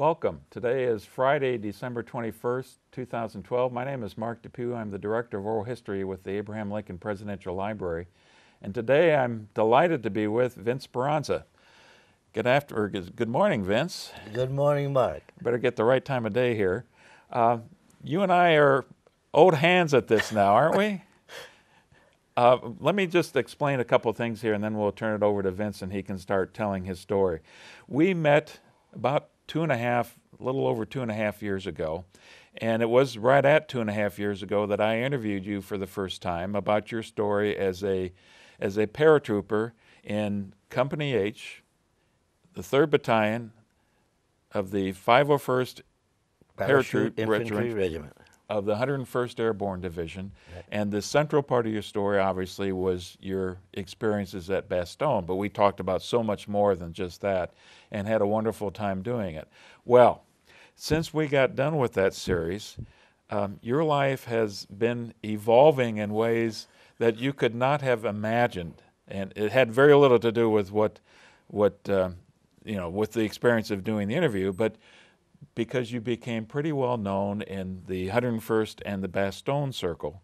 Welcome. Today is Friday, December 21st, 2012. My name is Mark DePue. I'm the Director of Oral History with the Abraham Lincoln Presidential Library. And today I'm delighted to be with Vince Speranza. Good after, good morning, Vince. Good morning, Mark. Better get the right time of day here. Uh, you and I are old hands at this now, aren't we? Uh, let me just explain a couple things here and then we'll turn it over to Vince and he can start telling his story. We met about two and a half, a little over two and a half years ago, and it was right at two and a half years ago that I interviewed you for the first time about your story as a, as a paratrooper in Company H, the 3rd Battalion of the 501st Parachute Infantry Regiment. Regiment of the 101st Airborne Division. Right. And the central part of your story, obviously, was your experiences at Bastogne. But we talked about so much more than just that and had a wonderful time doing it. Well, since we got done with that series, um, your life has been evolving in ways that you could not have imagined. And it had very little to do with what, what uh, you know, with the experience of doing the interview, but because you became pretty well known in the 101st and the Bastogne Circle.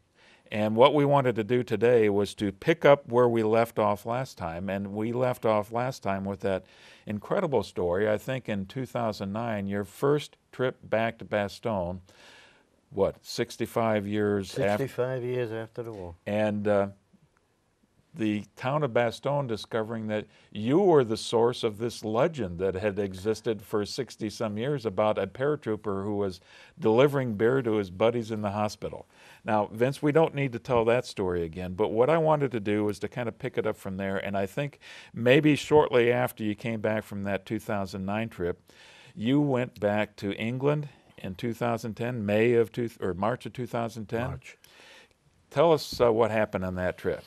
And what we wanted to do today was to pick up where we left off last time. And we left off last time with that incredible story. I think in 2009, your first trip back to Bastogne, what, 65 years 65 after? years after the war. And uh, the town of Bastogne discovering that you were the source of this legend that had existed for 60 some years about a paratrooper who was delivering beer to his buddies in the hospital. Now, Vince, we don't need to tell that story again, but what I wanted to do was to kind of pick it up from there. And I think maybe shortly after you came back from that 2009 trip, you went back to England in 2010, May of two, or March of 2010. March. Tell us uh, what happened on that trip.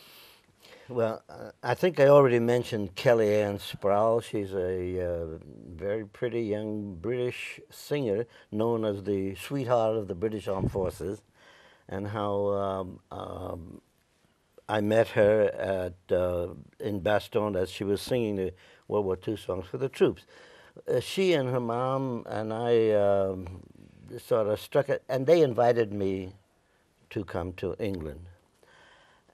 Well, I think I already mentioned Kelly Ann Sproul. She's a uh, very pretty young British singer known as the sweetheart of the British Armed Forces, and how um, um, I met her at uh, in Bastogne as she was singing the World War II songs for the troops. Uh, she and her mom and I um, sort of struck it, and they invited me to come to England.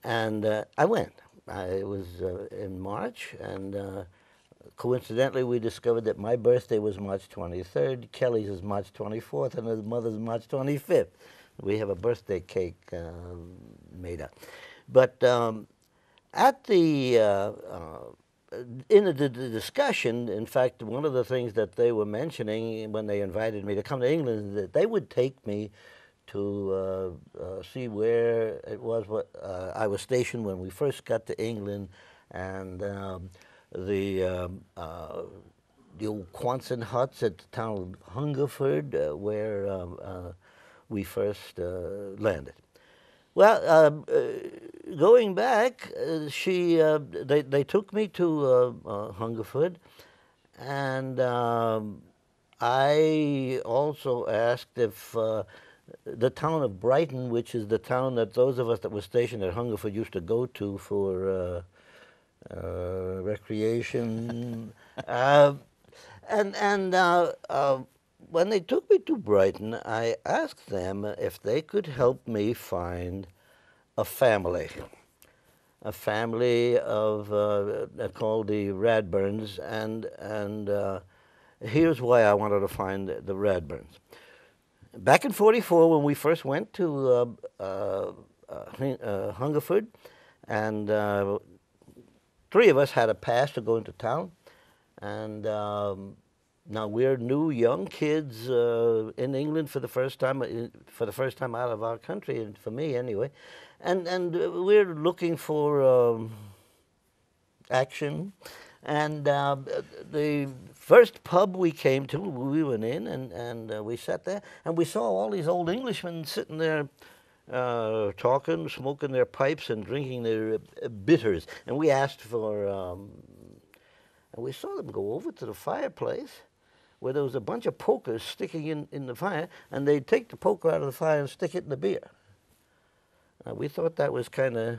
And uh, I went it was uh, in March, and uh, coincidentally, we discovered that my birthday was March 23rd, Kelly's is March 24th, and his mother's March 25th. We have a birthday cake uh, made up. But um, at the, uh, uh, in the, the, discussion, in fact, one of the things that they were mentioning when they invited me to come to England is that they would take me to uh, uh, see where it was what uh, I was stationed when we first got to England, and um, the um, the old Quonset huts at the town of Hungerford, where um, we first landed. Well, uh, uh, going back, uh, she they they took me to Hungerford, and um, I also asked if the town of Brighton, which is the town that those of us that were stationed at Hungerford used to go to for uh, uh, recreation. uh, and and uh, uh, when they took me to Brighton, I asked them if they could help me find a family. A family of uh, called the Radbournes, and and here's why I wanted to find the Radbournes back in 44 when we first went to uh, uh, uh Hungerford, and uh, three of us had a pass to go into town. And um, now we're new young kids uh, in England for the first time, for the first time out of our country, and for me anyway. And, and we're looking for um, action. And uh, the first pub we came to, we went in and, and uh, we sat there and we saw all these old Englishmen sitting there uh, talking, smoking their pipes and drinking their uh, bitters. And we asked for, um, and we saw them go over to the fireplace where there was a bunch of pokers sticking in, in the fire and they'd take the poker out of the fire and stick it in the beer. we thought that was kind of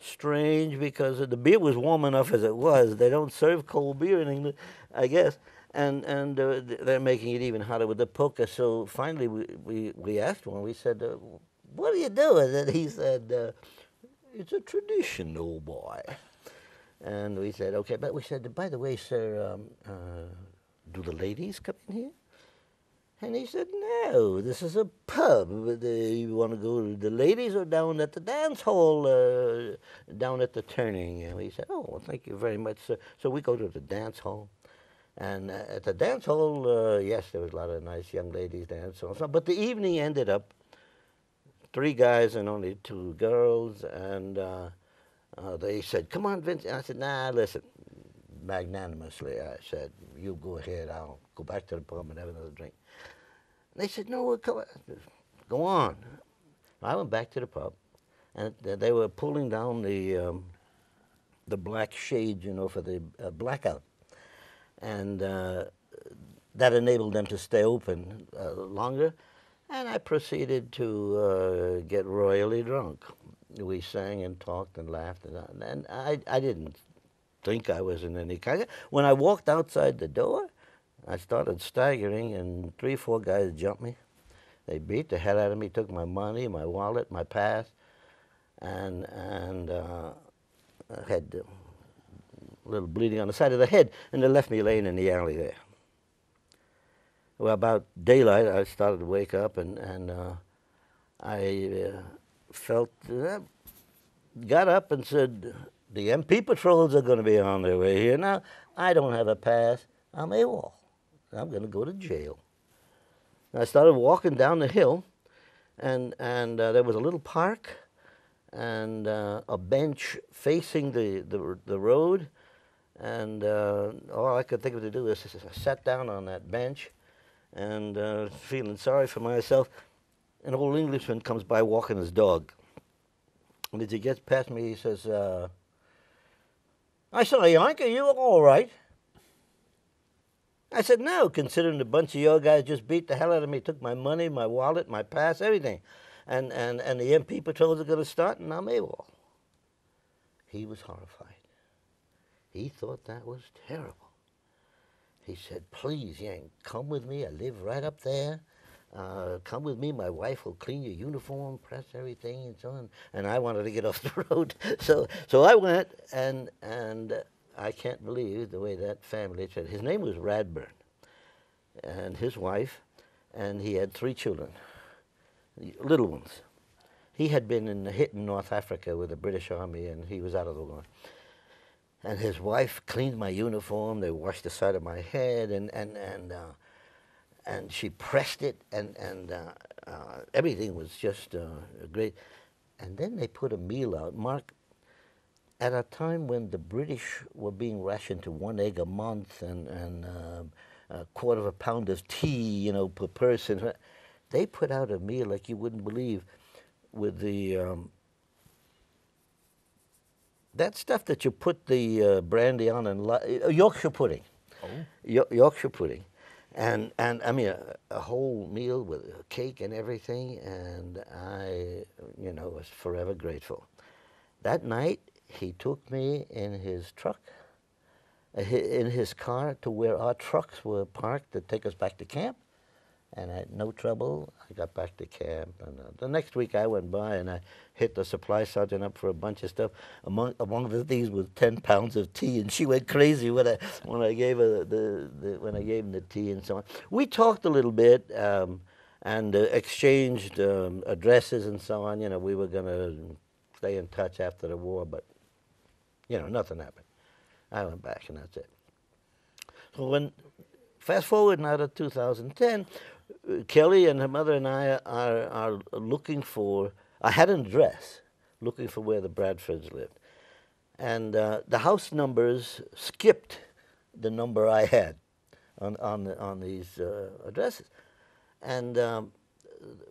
strange because the beer was warm enough as it was. They don't serve cold beer in England, I guess. and and uh, they're making it even hotter with the poker. So finally, we we, we asked one. We said, uh, "What are you doing?" And he said, uh, "It's a tradition, old boy." And we said, "Okay," but we said, "By the way, sir, um, uh, do the ladies come in here?" And he said, "No, this is a pub. You want to go? The ladies are down at the dance hall, uh, down at the turning." And he said, "Oh, well, thank you very much, sir." So we go to the dance hall, and uh, at the dance hall, uh, yes, there was a lot of nice young ladies on. So, but the evening ended up three guys and only two girls, and uh, uh, they said, "Come on, Vince." And I said, "Nah, listen." Magnanimously, I said, "You go ahead. I'll go back to the pub and have another drink." They said, "No, we'll. Go on." I went back to the pub, and they were pulling down the um, the black shade, you know, for the uh, blackout, and uh, that enabled them to stay open uh, longer. And I proceeded to uh, get royally drunk. We sang and talked and laughed, and, and I, I didn't think I was in any kind. When I walked outside the door, I started staggering, and three, four guys jumped me. They beat the hell out of me, took my money, my wallet, my pass, and and uh, I had a little bleeding on the side of the head, and they left me laying in the alley there. Well, about daylight, I started to wake up, and and uh, I uh, felt uh, got up and said, "The MP patrols are going to be on their way here now. I don't have a pass. I'm AWOL. I'm going to go to jail." And I started walking down the hill, and and uh, there was a little park, and uh, a bench facing the the, the road, and uh, all I could think of to do is I sat down on that bench, and uh, feeling sorry for myself. An old Englishman comes by walking his dog. And as he gets past me, he says, uh, I saw Yanka, you all right. I said, no, considering the bunch of your guys just beat the hell out of me, took my money, my wallet, my pass, everything. And, and, and the MP patrols are going to start, and I'm AWOL. He was horrified. He thought that was terrible. He said, please, Yank, come with me. I live right up there. Uh, come with me. My wife will clean your uniform, press everything, and so on. And I wanted to get off the road, so so I went, and and I can't believe the way that family treated. His name was Radbourne, and his wife, and he had three children, little ones. He had been in the hit in North Africa with the British Army, and he was out of the war. And his wife cleaned my uniform. They washed the side of my head, and and and. Uh, and she pressed it, and and uh, uh, everything was just uh, great. And then they put a meal out, Mark. At a time when the British were being rationed to one egg a month and and uh, a quarter of a pound of tea, you know, per person, they put out a meal like you wouldn't believe, with the um, that stuff that you put the uh, brandy on and li- uh, Yorkshire pudding. Oh. Yo- Yorkshire pudding and and I mean a, a, whole meal with a cake and everything, and I, you know, was forever grateful. That night, he took me in his truck, uh, in his car, to where our trucks were parked to take us back to camp, and I had no trouble. I got back to camp, and uh, the next week I went by and I hit the supply sergeant up for a bunch of stuff. Among among the things was ten pounds of tea, and she went crazy when I when I gave her the, the when I gave him the tea and so on. We talked a little bit um, and uh, exchanged um, addresses and so on. You know, we were going to stay in touch after the war, but you know, nothing happened. I went back, and that's it. So when fast forward now to 2010 Kelly and her mother and I are, are looking for, I had an address, looking for where the Bradfords lived. And uh, the house numbers skipped the number I had on, on, the, on these uh, addresses. And um,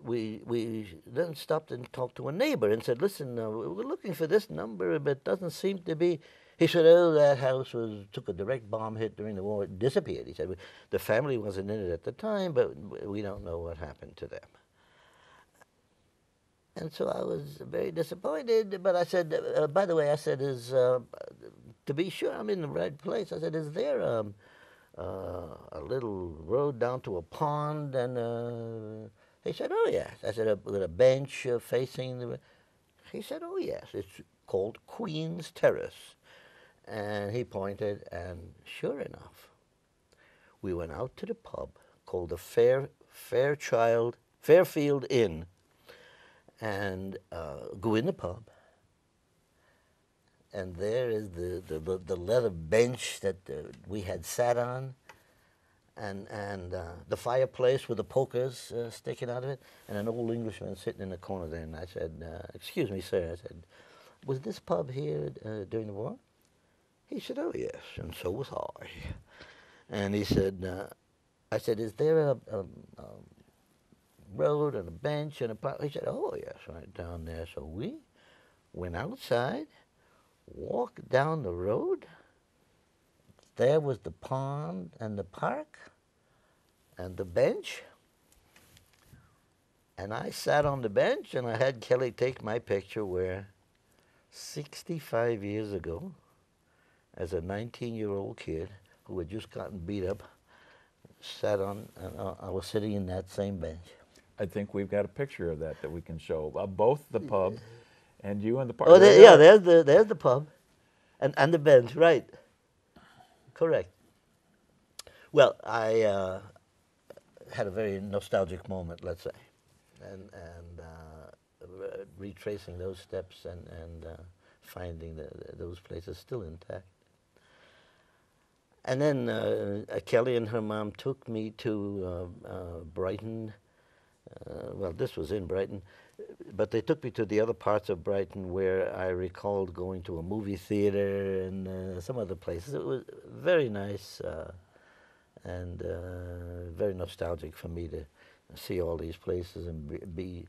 we, we then stopped and talked to a neighbor and said, listen, uh, we're looking for this number, but it doesn't seem to be. He said, "Oh, that house was took a direct bomb hit during the war. It disappeared." He said, "The family wasn't in it at the time, but we don't know what happened to them." And so I was very disappointed. But I said, uh, "By the way," I said, "Is uh, to be sure I'm in the right place." I said, "Is there um, uh, a little road down to a pond, and uh, he said, "Oh yes." I said, "Uh, "With a bench uh, facing the." He said, "Oh yes, it's called Queen's Terrace," and he pointed, and sure enough, we went out to the pub called the Fair Fairchild Fairfield Inn, and uh, go in the pub and there is the, the, the, the leather bench that uh, we had sat on, and, and uh, the fireplace with the pokers uh, sticking out of it, and an old Englishman sitting in the corner there. And I said, uh, Excuse me, sir. I said, Was this pub here uh, during the war? He said, Oh, yes, and so was I. And he said, uh, I said, Is there a, a, a road and a bench and a pub? He said, Oh, yes, right down there. So we went outside walked down the road. There was the pond and the park and the bench. And I sat on the bench and I had Kelly take my picture where 65 years ago, as a 19 year old kid who had just gotten beat up, sat on, uh, I was sitting in that same bench. I think we've got a picture of that that we can show. Uh, both the pub and you and the park. Oh, there, yeah, there's the there's the pub, and and the bench, right? Correct. Well, I uh, had a very nostalgic moment, let's say, and and uh, re- retracing those steps and and uh, finding the, those places still intact. And then uh, Kelly and her mom took me to uh, uh, Brighton. Well, this was in Brighton, but they took me to the other parts of Brighton where I recalled going to a movie theater and uh, some other places. It was very nice uh, and uh, very nostalgic for me to see all these places and be, be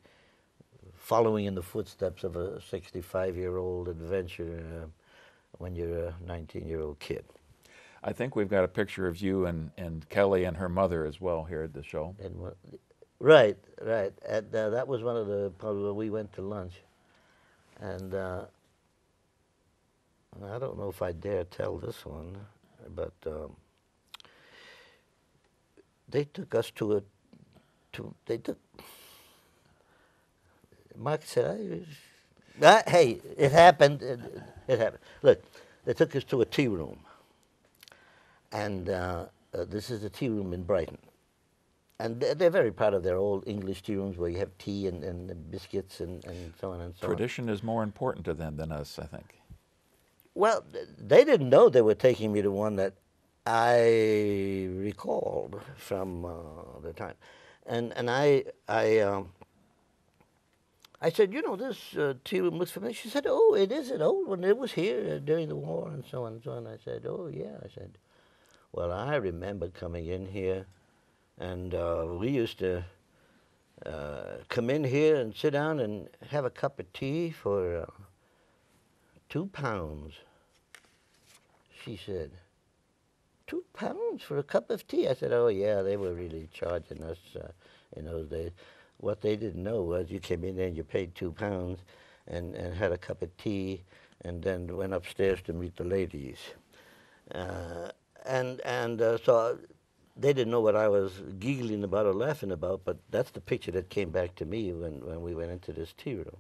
following in the footsteps of a 65-year-old adventurer uh, when you're a 19-year-old kid. I think we've got a picture of you and, and Kelly and her mother as well here at the show. And right, right. And uh, that was one of the pubs where we went to lunch. And uh, I don't know if I dare tell this one, but um, they took us to a to they took. Mark said, I, ah, "Hey, it happened. It, it happened. Look, they took us to a tea room, and uh, uh, this is the tea room in Brighton." And they're, they're very proud of their old English tea rooms where you have tea and, and biscuits and, and so on and so on. Tradition is more important to them than us, I think. Well, they didn't know they were taking me to one that I recalled from uh, the time, and and I I um, I said, you know, this uh, tea room looks familiar. She said, oh, it is an old one. It was here during the war and so on and so on. I said, oh yeah. I said, well, I remember coming in here, and uh, we used to. Uh, come in here and sit down and have a cup of tea for uh, two pounds. She said, two pounds for a cup of tea? I said, oh, yeah, they were really charging us uh, in those days. What they didn't know was you came in there and you paid two pounds and, and had a cup of tea and then went upstairs to meet the ladies. Uh, and and uh, so they didn't know what I was giggling about or laughing about, but that's the picture that came back to me when, when we went into this tea room.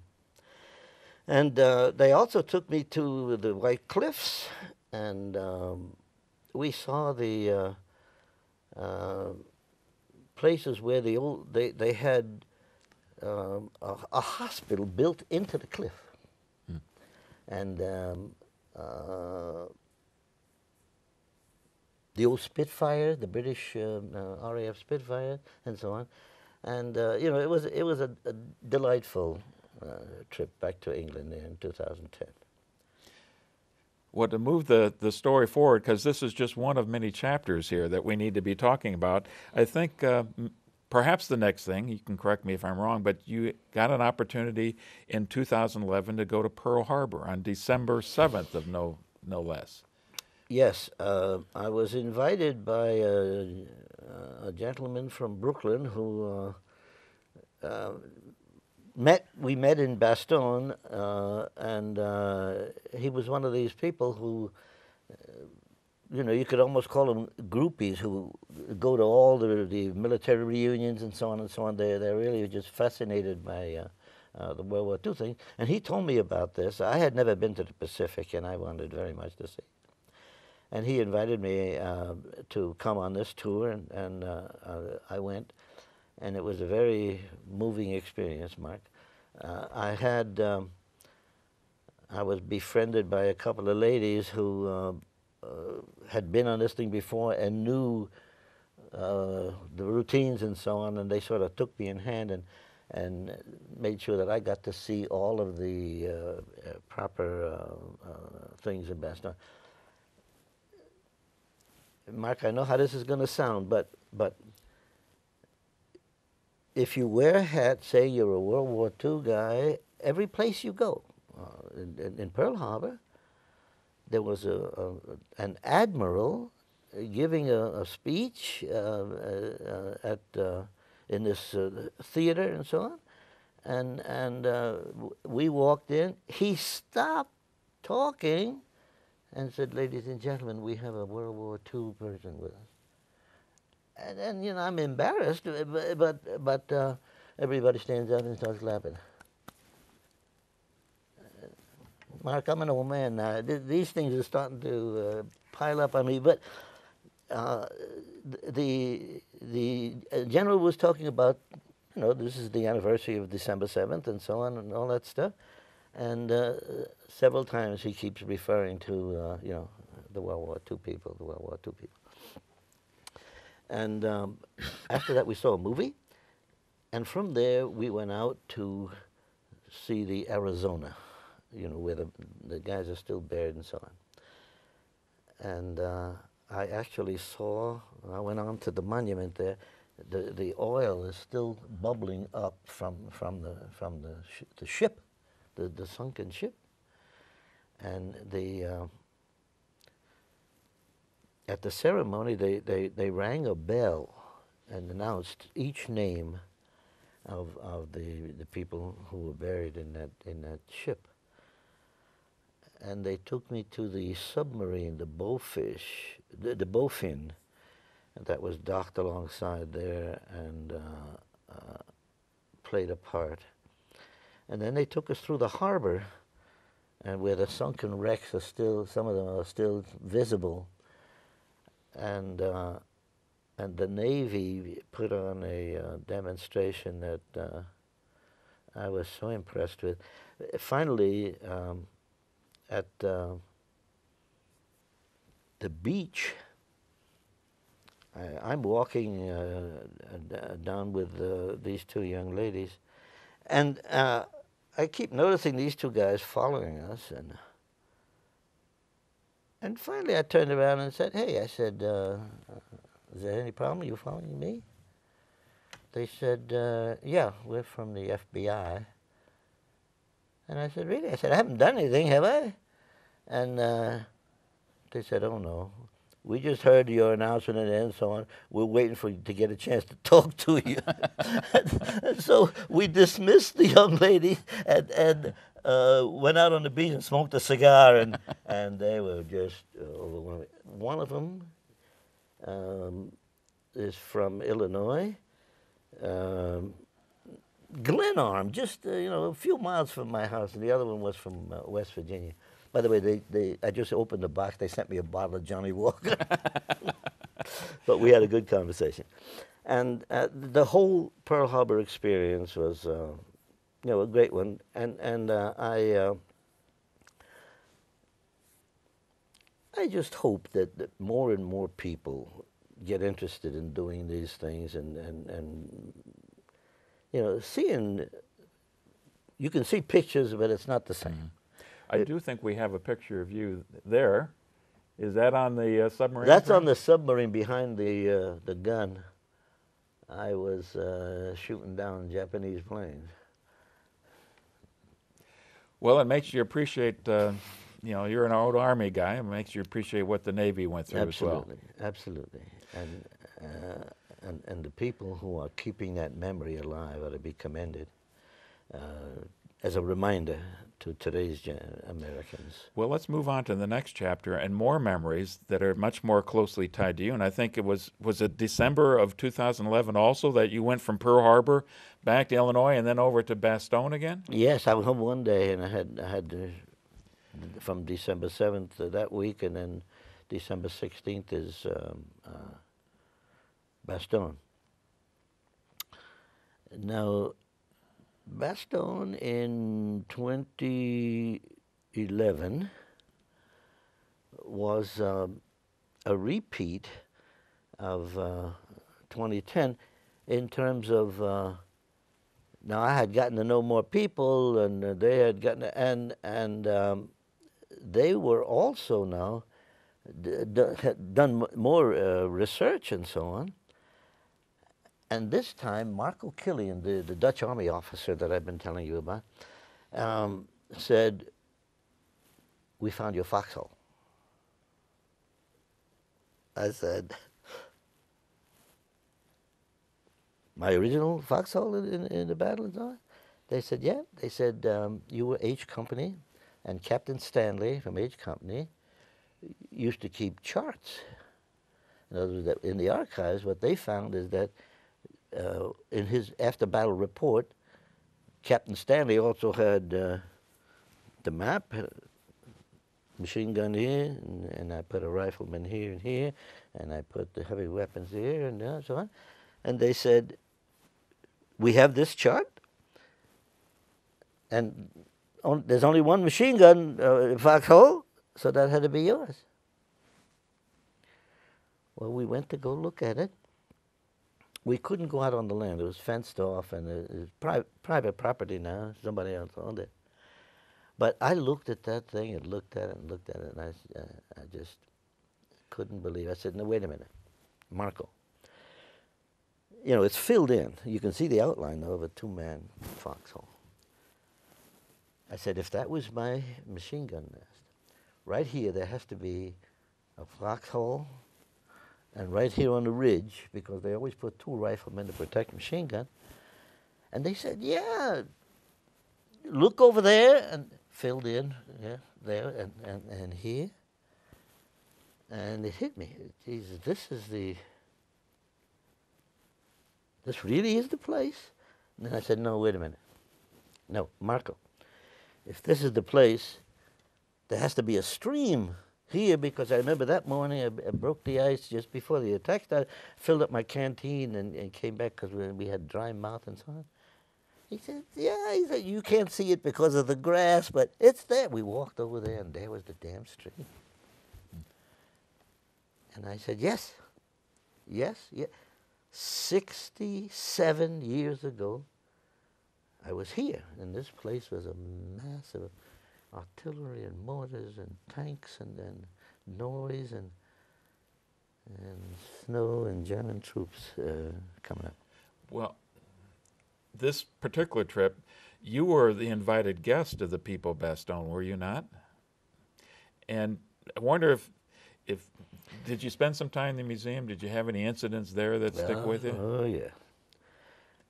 And uh, they also took me to the White Cliffs, and um, we saw the uh, uh, places where the old they they had um, a, a hospital built into the cliff, and um, uh, the old Spitfire, the British um, uh, RAF Spitfire, and so on. And uh, you know, it was it was a, a delightful uh, trip back to England in 2010. Well, to move the, the story forward, because this is just one of many chapters here that we need to be talking about, I think uh, perhaps the next thing, you can correct me if I'm wrong, but you got an opportunity in 2011 to go to Pearl Harbor on December 7th of no, no less. Yes, uh, I was invited by a, a gentleman from Brooklyn who uh, uh, met. We met in Bastogne, uh, and uh, he was one of these people who uh, you know, you could almost call them groupies who go to all the, the military reunions and so on and so on. They, they're really just fascinated by uh, the World War II thing. And he told me about this. I had never been to the Pacific, and I wanted very much to see. And he invited me uh, to come on this tour, and, and uh, uh, I went. And it was a very moving experience, Mark. Uh, I had, um, I was befriended by a couple of ladies who uh, uh, had been on this thing before and knew the routines and so on, and they sort of took me in hand and and made sure that I got to see all of the proper things in Bastogne. Mark, I know how this is going to sound, but but if you wear a hat, say you're a World War II guy, every place you go, uh, in, in, Pearl Harbor, there was a, a an admiral giving a, a speech uh, uh, at uh, in this uh, theater and so on, and and uh, we walked in. He stopped talking and said, "Ladies and gentlemen, we have a World War II person with us." And then you know I'm embarrassed, but but, but everybody stands up and starts clapping. Mark, I'm an old man now. these things are starting to uh, pile up on me. But uh, the the uh, general was talking about, you know, this is the anniversary of December seventh and so on and all that stuff, and uh, several times he keeps referring to, uh, you know, the World War II people, the World War II people. And um, after that, we saw a movie, and from there we went out to see the Arizona you know, where the, the guys are still buried and so on. And uh, I actually saw, I went on to the monument there, the, the oil is still bubbling up from, from, the, from the, sh the ship, the, the sunken ship. And the, uh, at the ceremony, they, they, they rang a bell and announced each name of, of the, the people who were buried in that, in that ship and they took me to the submarine, the bowfish, the, the bowfin, that was docked alongside there and uh, uh, played a part. And then they took us through the harbor, and where the sunken wrecks are still, some of them are still visible. And uh, and the Navy put on a uh, demonstration that uh, I was so impressed with. Finally. Um, at uh, the beach. I, am walking uh, down with uh, these two young ladies, and uh, I keep noticing these two guys following us, and and finally I turned around and said, "Hey," I said, uh, "Is there any problem? You following me?" They said, uh, "Yeah, we're from the FBI." And I said, really? I said, I haven't done anything, have I? And uh, they said, oh, no. We just heard your announcement and so on. We're waiting for you to get a chance to talk to you. so we dismissed the young lady and, and uh, went out on the beach and smoked a cigar, and, and they were just overwhelming. One of them um, is from Illinois. Um, Glenarm, just uh, you know a few miles from my house, and the other one was from uh, West Virginia. By the way, they, they I just opened the box. They sent me a bottle of Johnnie Walker, but we had a good conversation, and uh, the whole Pearl Harbor experience was, uh, you know, a great one. And and uh, I. Uh, I just hope that, that more and more people get interested in doing these things and, and, and you know, seeing, you can see pictures, but it's not the same. I it, do think we have a picture of you there. Is that on the uh, submarine? That's on the submarine behind the uh, the gun. I was uh, shooting down Japanese planes. Well, it makes you appreciate. Uh, you know, you're an old army guy. It makes you appreciate what the Navy went through absolutely, as well. Absolutely, and uh, and, and the people who are keeping that memory alive are to be commended uh, as a reminder to today's Americans. Well, let's move on to the next chapter and more memories that are much more closely tied to you. And I think it was was it December of 2011 also that you went from Pearl Harbor back to Illinois and then over to Bastogne again. Yes, I was home one day and I had I had uh, from December seventh uh, that week, and then December sixteenth is um, uh, Bastogne. Now, Bastogne in 2011 was um, a repeat of uh, 2010 in terms of. Uh, now I had gotten to know more people, and uh, they had gotten and and um, they were also now done more uh, research and so on. And this time, Marco Killian, the, the Dutch army officer that I've been telling you about, um, said, "We found your foxhole." I said, my original foxhole in, in, the battle on? They said, yeah. They said, um, you were H Company, and Captain Stanley from H Company used to keep charts. In other words, in the archives, what they found is that uh, in his after battle report, Captain Stanley also had uh, the map, uh, machine gun here, and, and, I put a rifleman here and here, and I put the heavy weapons here, and uh, so on. And they said, we have this chart, and on, there's only one machine gun uh, foxhole, so that had to be yours. Well, we went to go look at it. We couldn't go out on the land; it was fenced off, and it was private private property now. Somebody else owned it. But I looked at that thing and looked at it and looked at it, and I, uh, I just couldn't believe. It. I said, "No, wait a minute, Marco." you know, it's filled in. You can see the outline of a two-man foxhole. I said, if that was my machine gun nest, right here there has to be a foxhole, and right here on the ridge, because they always put two riflemen to protect machine gun. And they said, yeah, look over there, and filled in, yeah, there and, and, and here. And it hit me. Jesus, this is the this really is the place? And then I said, no, wait a minute. No, Marco, if this is the place, there has to be a stream here because I remember that morning I, I broke the ice just before the attack started, filled up my canteen and, and came back because we, we had dry mouth and so on. He said, yeah, he said, you can't see it because of the grass, but it's there. We walked over there and there was the damn stream. And I said, yes, yes, yes. 67 years ago, I was here, and this place was a massive artillery and mortars and tanks and then noise and and snow and German troops uh, coming up. Well, this particular trip, you were the invited guest of the people Bastogne, were you not? And I wonder if if did you spend some time in the museum? Did you have any incidents there that stick with you? Oh yeah.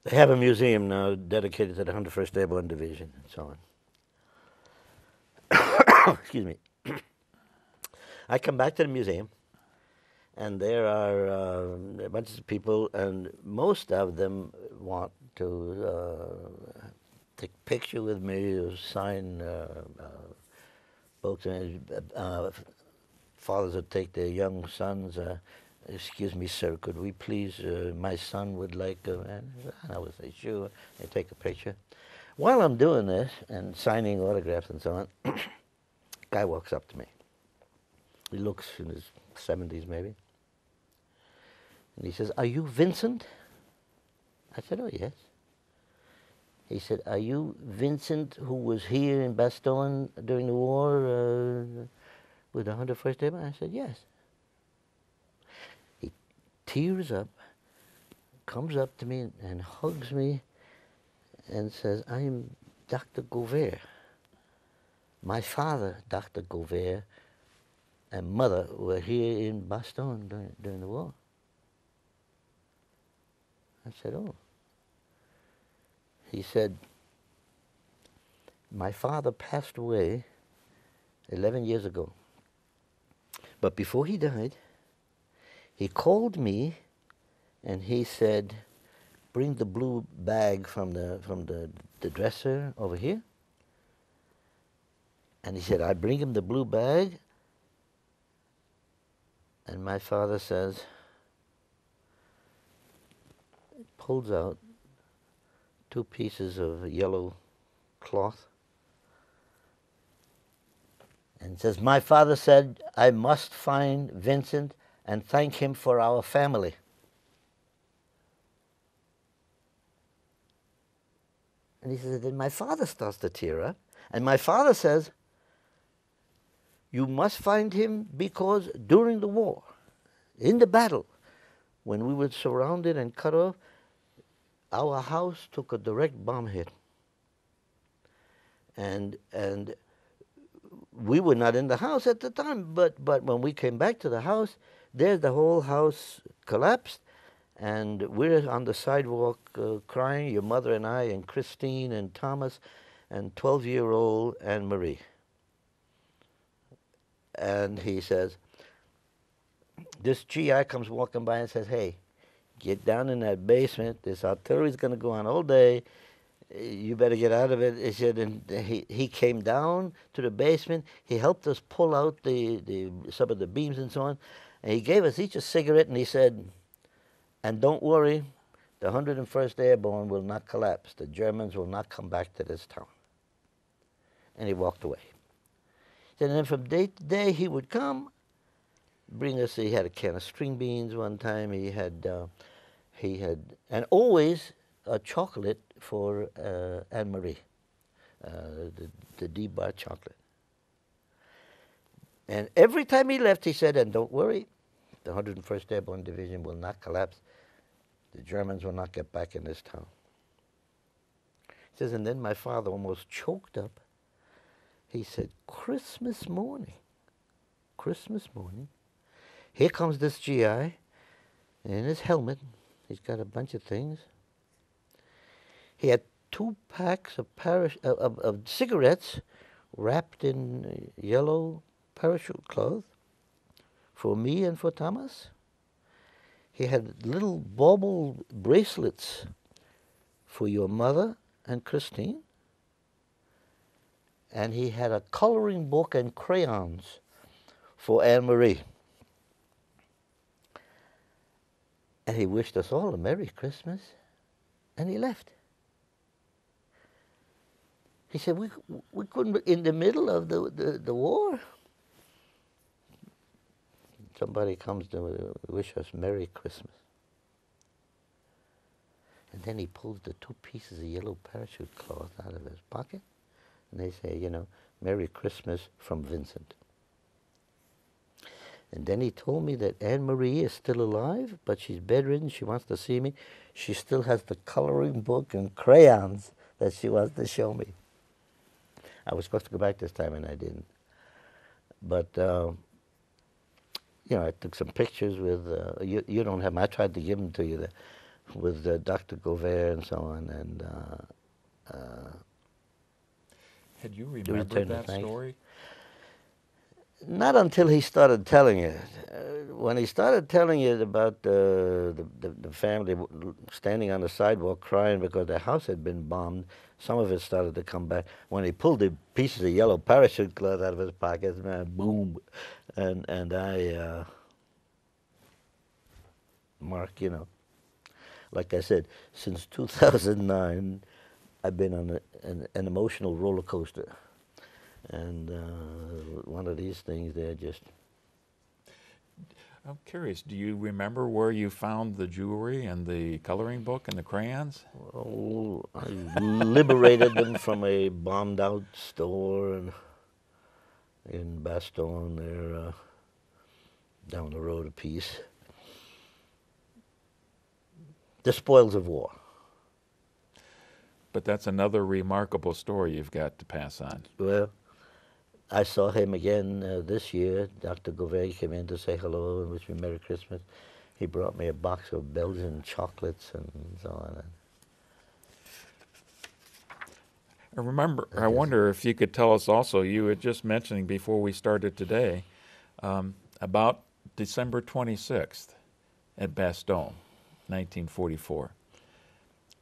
They have a museum now dedicated to the 101st Airborne Division and so on. Excuse me. I come back to the museum, and there are uh, a bunch of people, and most of them want to uh, take a picture with me or sign uh, uh books. Uh, fathers would take their young sons. Uh, excuse me, sir, could we please? Uh, my son would like. Uh, and I would say, sure. They take a picture. While I'm doing this and signing autographs and so on, guy walks up to me. He looks in his 70s maybe. And he says, Are you Vincent? I said, Oh, yes. He said, Are you Vincent who was here in Bastogne during the war? Uh, with the 101st Airborne? I said, yes. He tears up, comes up to me and hugs me and says, I'm Dr. Govaerts. My father, Dr. Govaerts, and mother were here in Bastogne during, during the war. I said, oh. He said, my father passed away 11 years ago. But before he died, he called me and he said, Bring the blue bag from the, from the, the dresser over here. And he said, I bring him the blue bag. And my father says, pulls out two pieces of yellow cloth and says, My father said, I must find Vincent and thank him for our family. And he says, Then my father starts to tear up. And my father says, You must find him because during the war, in the battle, when we were surrounded and cut off, our house took a direct bomb hit. And, and we were not in the house at the time, but, but when we came back to the house, there the whole house collapsed, and we're on the sidewalk uh, crying, your mother and I, and Christine and Thomas, and 12 year old Anne Marie. And he says, This GI comes walking by and says, Hey, get down in that basement. This artillery's going to go on all day. You better get out of it. He said, and he, he came down to the basement. He helped us pull out the, the some of the beams and so on. And he gave us each a cigarette and he said, and don't worry, the 101st Airborne will not collapse. The Germans will not come back to this town. And he walked away. And then from day to day, he would come, bring us. He had a can of string beans one time. He had, uh, he had, and always a chocolate for uh, Anne Marie, uh, the the D bar chocolate. And every time he left, he said, "And don't worry, the 101st Airborne Division will not collapse. The Germans will not get back in this town." He says, and then my father almost choked up. He said, "Christmas morning, Christmas morning." Here comes this GI in his helmet. He's got a bunch of things. He had two packs of, of, of, of cigarettes wrapped in yellow parachute cloth for me and for Thomas. He had little bauble bracelets for your mother and Christine. And he had a coloring book and crayons for Anne Marie. And he wished us all a Merry Christmas, and he left. He said, we, we couldn't, in the middle of the, the, the war, somebody comes to wish us Merry Christmas. And then he pulls the two pieces of yellow parachute cloth out of his pocket, and they say, you know, Merry Christmas from Vincent. And then he told me that Anne Marie is still alive, but she's bedridden. She wants to see me. She still has the coloring book and crayons that she wants to show me. I was supposed to go back this time and I didn't. But, uh, you know, I took some pictures with, uh, you, you don't have them. I tried to give them to you the, with uh, Dr. Gover and so on. And uh, uh, Had you remembered that thanks? story? Not until he started telling it. Uh, when he started telling it about the, the, the, the family standing on the sidewalk crying because their house had been bombed, some of it started to come back. When he pulled the pieces of yellow parachute cloth out of his pockets, man, boom. And, and I, uh, Mark, you know, like I said, since 2009, I've been on a, an, an emotional roller coaster. And uh, one of these things, they're just I'm curious, do you remember where you found the jewelry and the coloring book and the crayons? Oh, I liberated them from a bombed out store in, in Bastogne there, uh, down the road a piece. The spoils of war. But that's another remarkable story you've got to pass on. Well, I saw him again uh, this year. Dr. Govaerts came in to say hello and wish me Merry Christmas. He brought me a box of Belgian chocolates and so on. I remember. I wonder if you could tell us also. You were just mentioning before we started today um, about December 26th at Bastogne, 1944,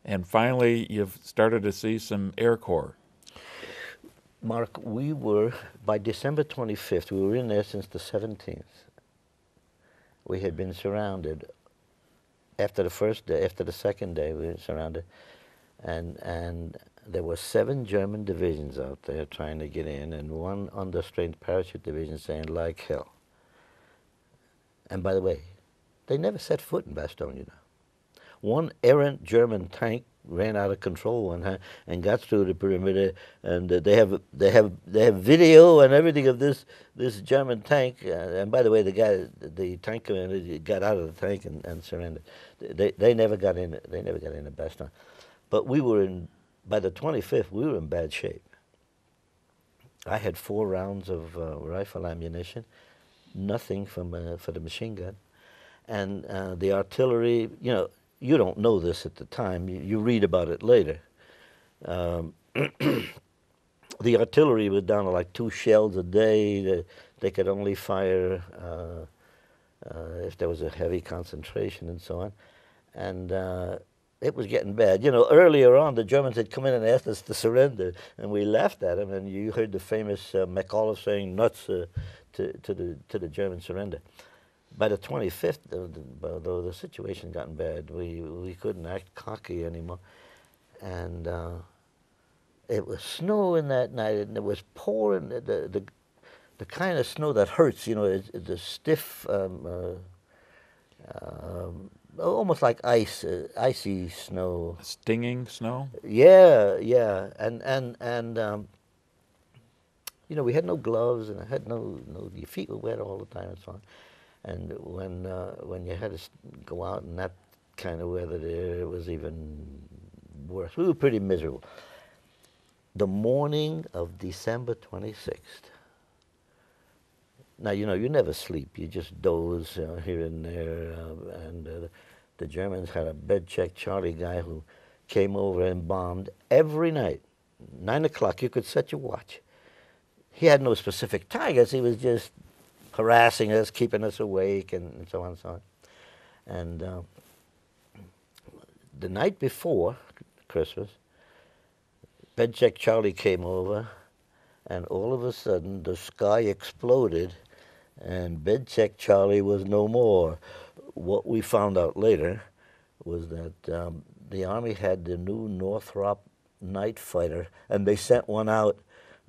and finally you've started to see some Air Corps. Mark, we were by December 25th. We were in there since the 17th. We had been surrounded. After the first day, after the second day, we were surrounded, and and there were seven German divisions out there trying to get in, and one understrength parachute division saying like hell. And by the way, they never set foot in Bastogne, you know. One errant German tank ran out of control time and got through the perimeter, and uh, they have they have they have video and everything of this this German tank. Uh, and by the way, the guy, the tank commander, got out of the tank and, and surrendered. They they never got in. They never got into Bastogne, but we were in. By the 25th, we were in bad shape. I had four rounds of uh, rifle ammunition, nothing from uh, for the machine gun, and uh, the artillery. You know, you don't know this at the time. You, you read about it later. Um, the artillery was down to like two shells a day. They, they could only fire uh, uh, if there was a heavy concentration and so on. And uh, it was getting bad. You know, earlier on, the Germans had come in and asked us to surrender, and we laughed at them. And you heard the famous uh, McAuliffe saying nuts uh, to, to, the, to the German surrender by the 25th, though the, though the situation gotten bad, we, we couldn't act cocky anymore. And uh, it was snowing that night, and it was pouring, the, the, the, the kind of snow that hurts, you know, it's, it's a stiff, um, uh, um, almost like ice, uh, icy snow. Stinging snow? Yeah, yeah. And, and, and um, you know, we had no gloves, and I had no, no, your feet were wet all the time and so on. And when uh, when you had to go out in that kind of weather, it was even worse. We were pretty miserable. The morning of December 26th. Now you know you never sleep. You just doze you know, here and there. Uh, and uh, the Germans had a bed check Charlie guy who came over and bombed every night. Nine o'clock, you could set your watch. He had no specific targets. He was just harassing us, keeping us awake, and, and so on and so on. And uh, the night before Christmas, Bedcheck Charlie came over, and all of a sudden the sky exploded, and Bedcheck Charlie was no more. What we found out later was that um, the Army had the new Northrop night fighter, and they sent one out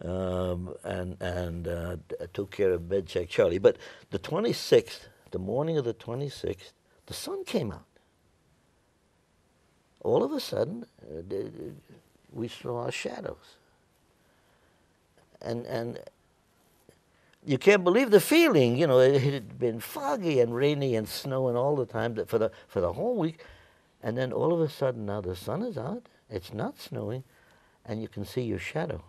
um, and and uh, took care of bed check Charlie. But the 26th, the morning of the 26th, the sun came out. All of a sudden, uh, we saw our shadows. And and you can't believe the feeling. You know, it had been foggy and rainy and snowing all the time for the for the whole week, and then all of a sudden now the sun is out. It's not snowing, and you can see your shadow.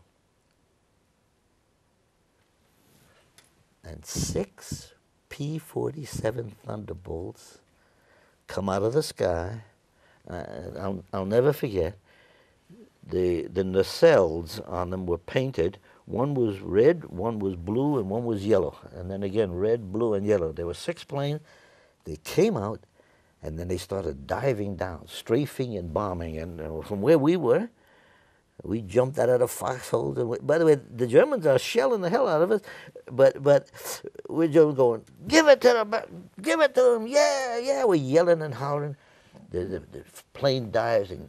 And six P 47 Thunderbolts come out of the sky. I'll, I'll never forget. The, the nacelles on them were painted. One was red, one was blue, and one was yellow. And then again, red, blue, and yellow. There were six planes. They came out, and then they started diving down, strafing and bombing. And uh, from where we were, we jumped out of the foxholes. And we, by the way, the Germans are shelling the hell out of us, but but we're just going, give it to them, give it to them, yeah, yeah. We're yelling and howling. The, the, the plane dives, and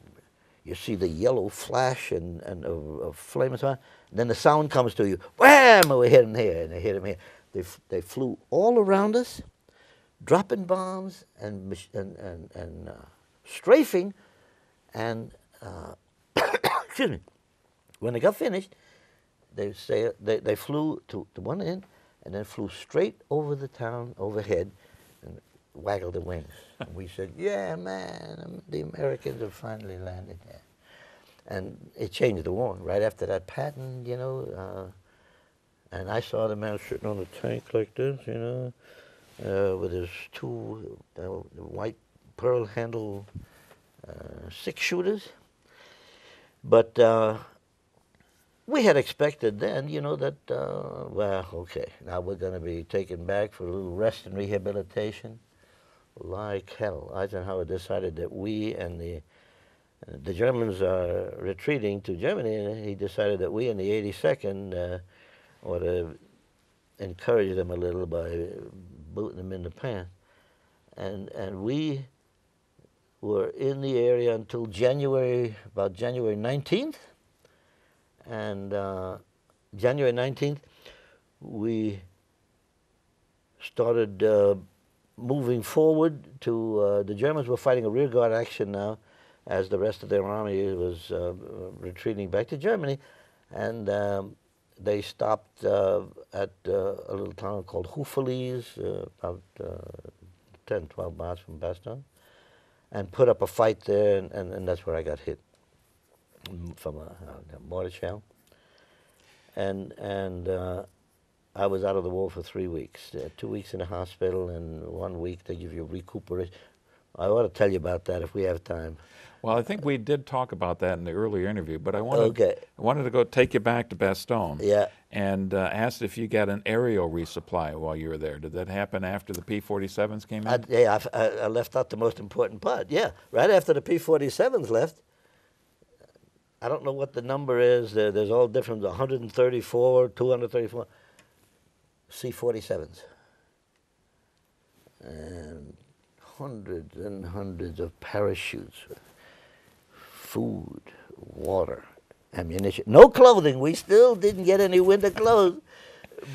you see the yellow flash and, and of, of flame and so on. And then the sound comes to you, wham! We hit them here, and they hit them here. They, they flew all around us, dropping bombs and, and, and, and uh, strafing, and uh, excuse me, when they got finished, they say they, they flew to, to one end and then flew straight over the town overhead and waggled their wings. and we said, "Yeah, man, um, the Americans have finally landed there." And it changed the war. Right after that, Patton, you know, uh, and I saw the man sitting on a tank like this, you know, uh, with his two uh, white pearl handle uh, six shooters but uh, we had expected then, you know, that, uh, well, okay, now we're going to be taken back for a little rest and rehabilitation. Like hell, Eisenhower decided that we and the the Germans are retreating to Germany, and he decided that we in the 82nd uh, ought to encourage them a little by booting them in the pants. And, and we were in the area until January, about January 19th. And uh, January 19th, we started uh, moving forward to, uh, the Germans were fighting a rearguard action now as the rest of their army was uh, retreating back to Germany. And um, they stopped uh, at uh, a little town called Houffalize, uh, about uh, 10, 12 miles from Bastogne, and put up a fight there, and, and, and that's where I got hit from a, a mortar shell. And, and uh, I was out of the war for three weeks. Uh, two weeks in the hospital, and one week they give you recuperation. I ought to tell you about that if we have time. Well, I think we did talk about that in the earlier interview, but I wanted, Okay. I wanted to go take you back to Bastogne. Yeah. And uh, asked if you got an aerial resupply while you were there. Did that happen after the P 47s came in? I, yeah, I, I, left out the most important part. Yeah, right after the P-47s left, I don't know what the number is. There, there's all different, 134, 234 C-47s. And hundreds and hundreds of parachutes, food, water, ammunition. No clothing. We still didn't get any winter clothes.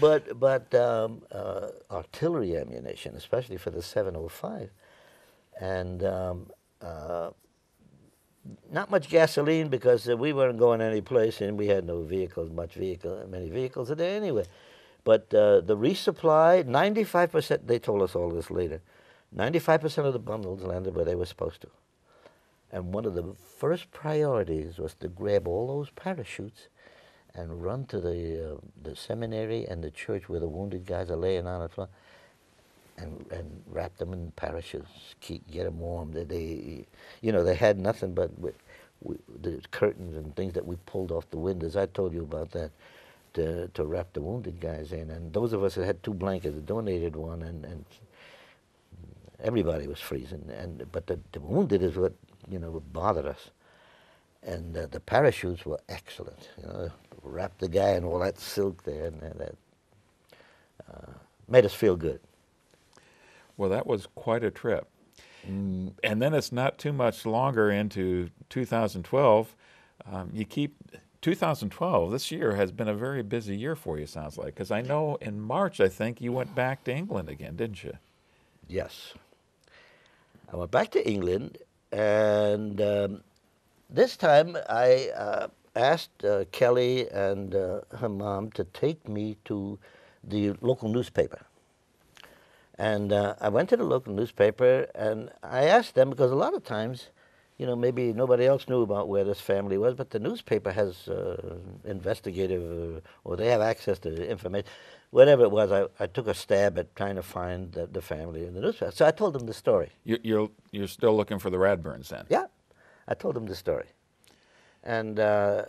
But, but um, uh, artillery ammunition, especially for the 705. And um, uh, not much gasoline because uh, we weren't going any place and we had no vehicles, much vehicle, many vehicles there anyway. But uh, the resupply, 95%, they told us all this later, 95% of the bundles landed where they were supposed to. And one of the first priorities was to grab all those parachutes and run to the, uh, the seminary and the church where the wounded guys are laying on the floor and, and wrap them in parachutes, keep, get them warm. They, they, you know, they had nothing but we, we, the curtains and things that we pulled off the windows. I told you about that to, to wrap the wounded guys in. And those of us that had two blankets donated one, and, and everybody was freezing. And but the, the wounded is what you know would bother us. And uh, the parachutes were excellent. You know, wrapped the guy in all that silk there, and that uh, made us feel good. Well, that was quite a trip. And then it's not too much longer into 2012. Um, you keep 2012. This year has been a very busy year for you. Sounds like because I know in March I think you went back to England again, didn't you? Yes. I went back to England, and um, this time I uh, asked uh, Kelly and uh, her mom to take me to the local newspaper. And uh, I went to the local newspaper and I asked them because a lot of times, you know, maybe nobody else knew about where this family was, but the newspaper has uh, investigative uh, or they have access to information. Whatever it was, I, I took a stab at trying to find the, the family in the newspaper. So I told them the story. You're, you're you're still looking for the Radbournes then? Yeah, I told them the story, and uh,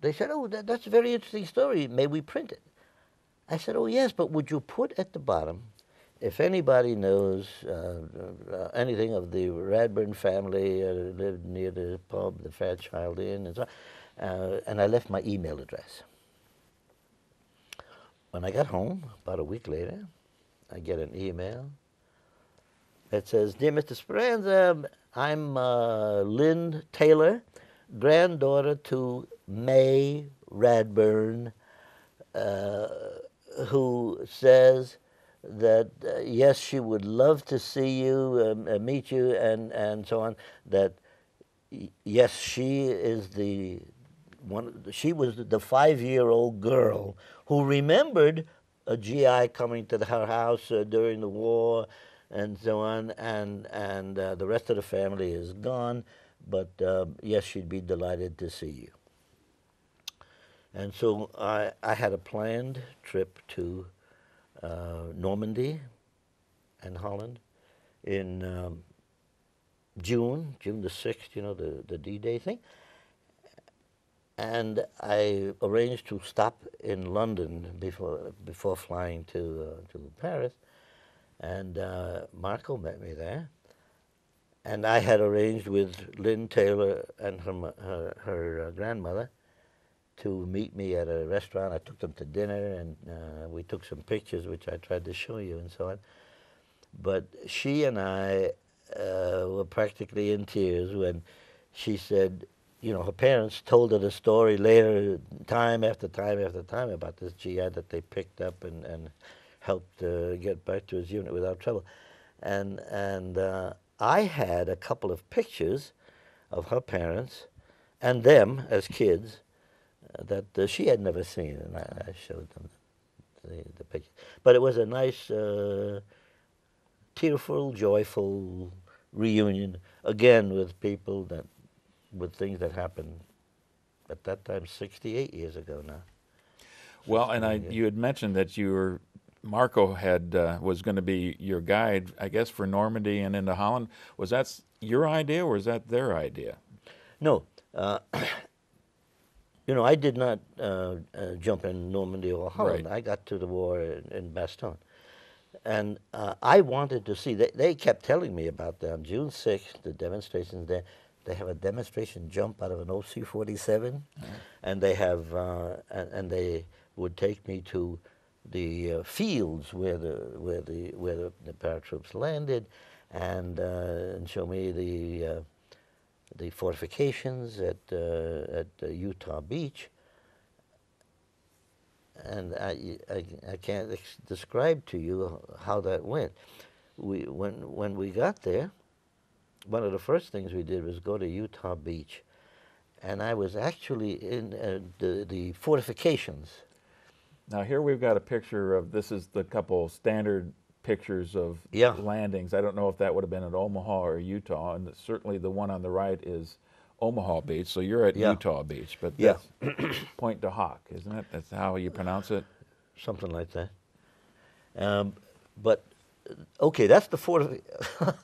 they said, "Oh, that, that's a very interesting story. May we print it?" I said, "Oh, yes, but would you put at the bottom, if anybody knows uh, uh, anything of the Radbourne family, uh, lived near the pub, the Fairchild Inn, and so on," uh, and I left my email address. When I got home, about a week later, I get an email that says, Dear Mr. Speranza, I'm uh, Lynn Taylor, granddaughter to May Radbourne, uh, who says that uh, yes, she would love to see you, um, uh, meet you, and, and so on. That yes, she is the one. She was the five-year-old girl who remembered a GI coming to her house uh, during the war, and so on. And and uh, the rest of the family is gone, but um, yes, she'd be delighted to see you. And so I, I had a planned trip to uh, Normandy and Holland in um, June, June the 6th, you know, the, the D Day thing. And I arranged to stop in London before before flying to uh, to Paris, and uh, Marco met me there, and I had arranged with Lynn Taylor and her her, her uh, grandmother to meet me at a restaurant. I took them to dinner, and uh, we took some pictures, which I tried to show you, and so on. But she and I uh, were practically in tears when she said, you know, her parents told her the story later, time after time after time, about this GI that they picked up and, and helped uh, get back to his unit without trouble. And, and uh, I had a couple of pictures of her parents and them as kids uh, that uh, she had never seen, and I, I showed them the, the picture. But it was a nice, uh, tearful, joyful reunion again with people that, with things that happened at that time, 68 years ago now. Well, and I, you had mentioned that you were Marco had uh, was going to be your guide, I guess, for Normandy and into Holland. Was that your idea, or was that their idea? No, uh, you know, I did not uh, uh, jump in Normandy or Holland. Right. I got to the war in, in Bastogne. And uh, I wanted to see, they, they kept telling me about them. June 6th, the demonstrations there, they have a demonstration jump out of an OC 47, and they have, uh, and, and they would take me to the uh, fields where the where the where the, the paratroops landed, and uh, and show me the uh, the fortifications at uh, at uh, Utah Beach. And I, I, I can't ex- describe to you how that went. We when when we got there, one of the first things we did was go to Utah Beach, and I was actually in uh, the the fortifications. Now here we've got a picture of this is the couple standard pictures of Yeah. landings. I don't know if that would have been at Omaha or Utah, and certainly the one on the right is Omaha Beach. So you're at Yeah. Utah Beach, but Yeah. that's Pointe du Hoc, isn't it? That's how you pronounce it. something like that. Um, but okay, that's the fortif-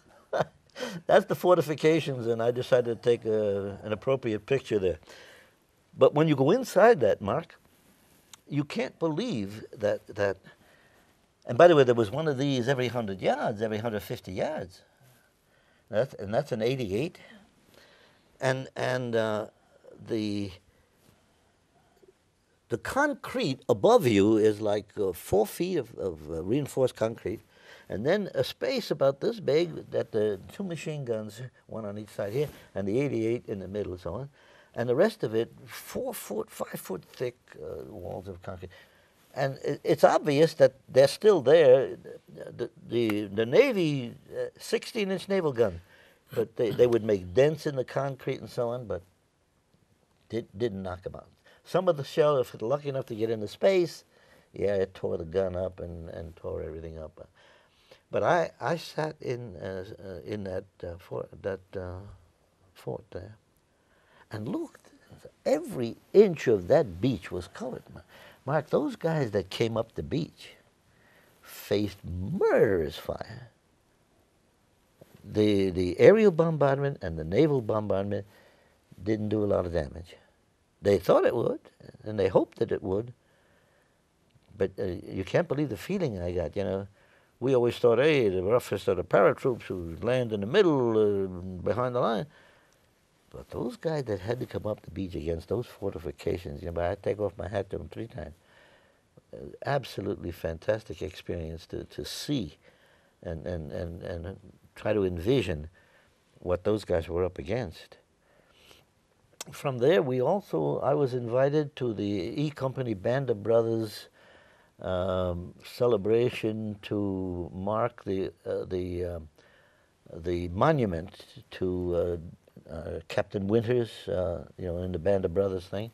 that's the fortifications, and I decided to take a, an appropriate picture there. But when you go inside that, Mark, you can't believe that that. And by the way, there was one of these every hundred yards, every hundred fifty yards. That's, and that's an eighty-eight. And and uh, the the concrete above you is like uh, four feet of, of uh, reinforced concrete, and then a space about this big that the two machine guns, one on each side here, and the 88 in the middle, and so on, and the rest of it four foot, five foot thick uh, walls of concrete. And it, it's obvious that they're still there. The, the, the Navy, 16 inch naval gun, but they, they would make dents in the concrete and so on, but did, didn't knock them out. Some of the shell, if lucky enough to get into space, yeah, it tore the gun up and, and tore everything up. But I, I sat in uh, uh, in that uh, fort that uh, fort there, and looked. Every inch of that beach was colored. Ma- Mark, those guys that came up the beach faced murderous fire. The the aerial bombardment and the naval bombardment didn't do a lot of damage. They thought it would, and they hoped that it would. But uh, you can't believe the feeling I got. You know, we always thought, hey, the roughest are the paratroops who land in the middle uh, behind the line. But those guys that had to come up the beach against those fortifications, you know, I take off my hat to them three times. Uh, absolutely fantastic experience to, to see and, and, and, and try to envision what those guys were up against from there, we also I was invited to the E Company Band of Brothers um, celebration to mark the uh, the um the monument to uh, uh, Captain Winters, uh, you know, in the Band of Brothers thing,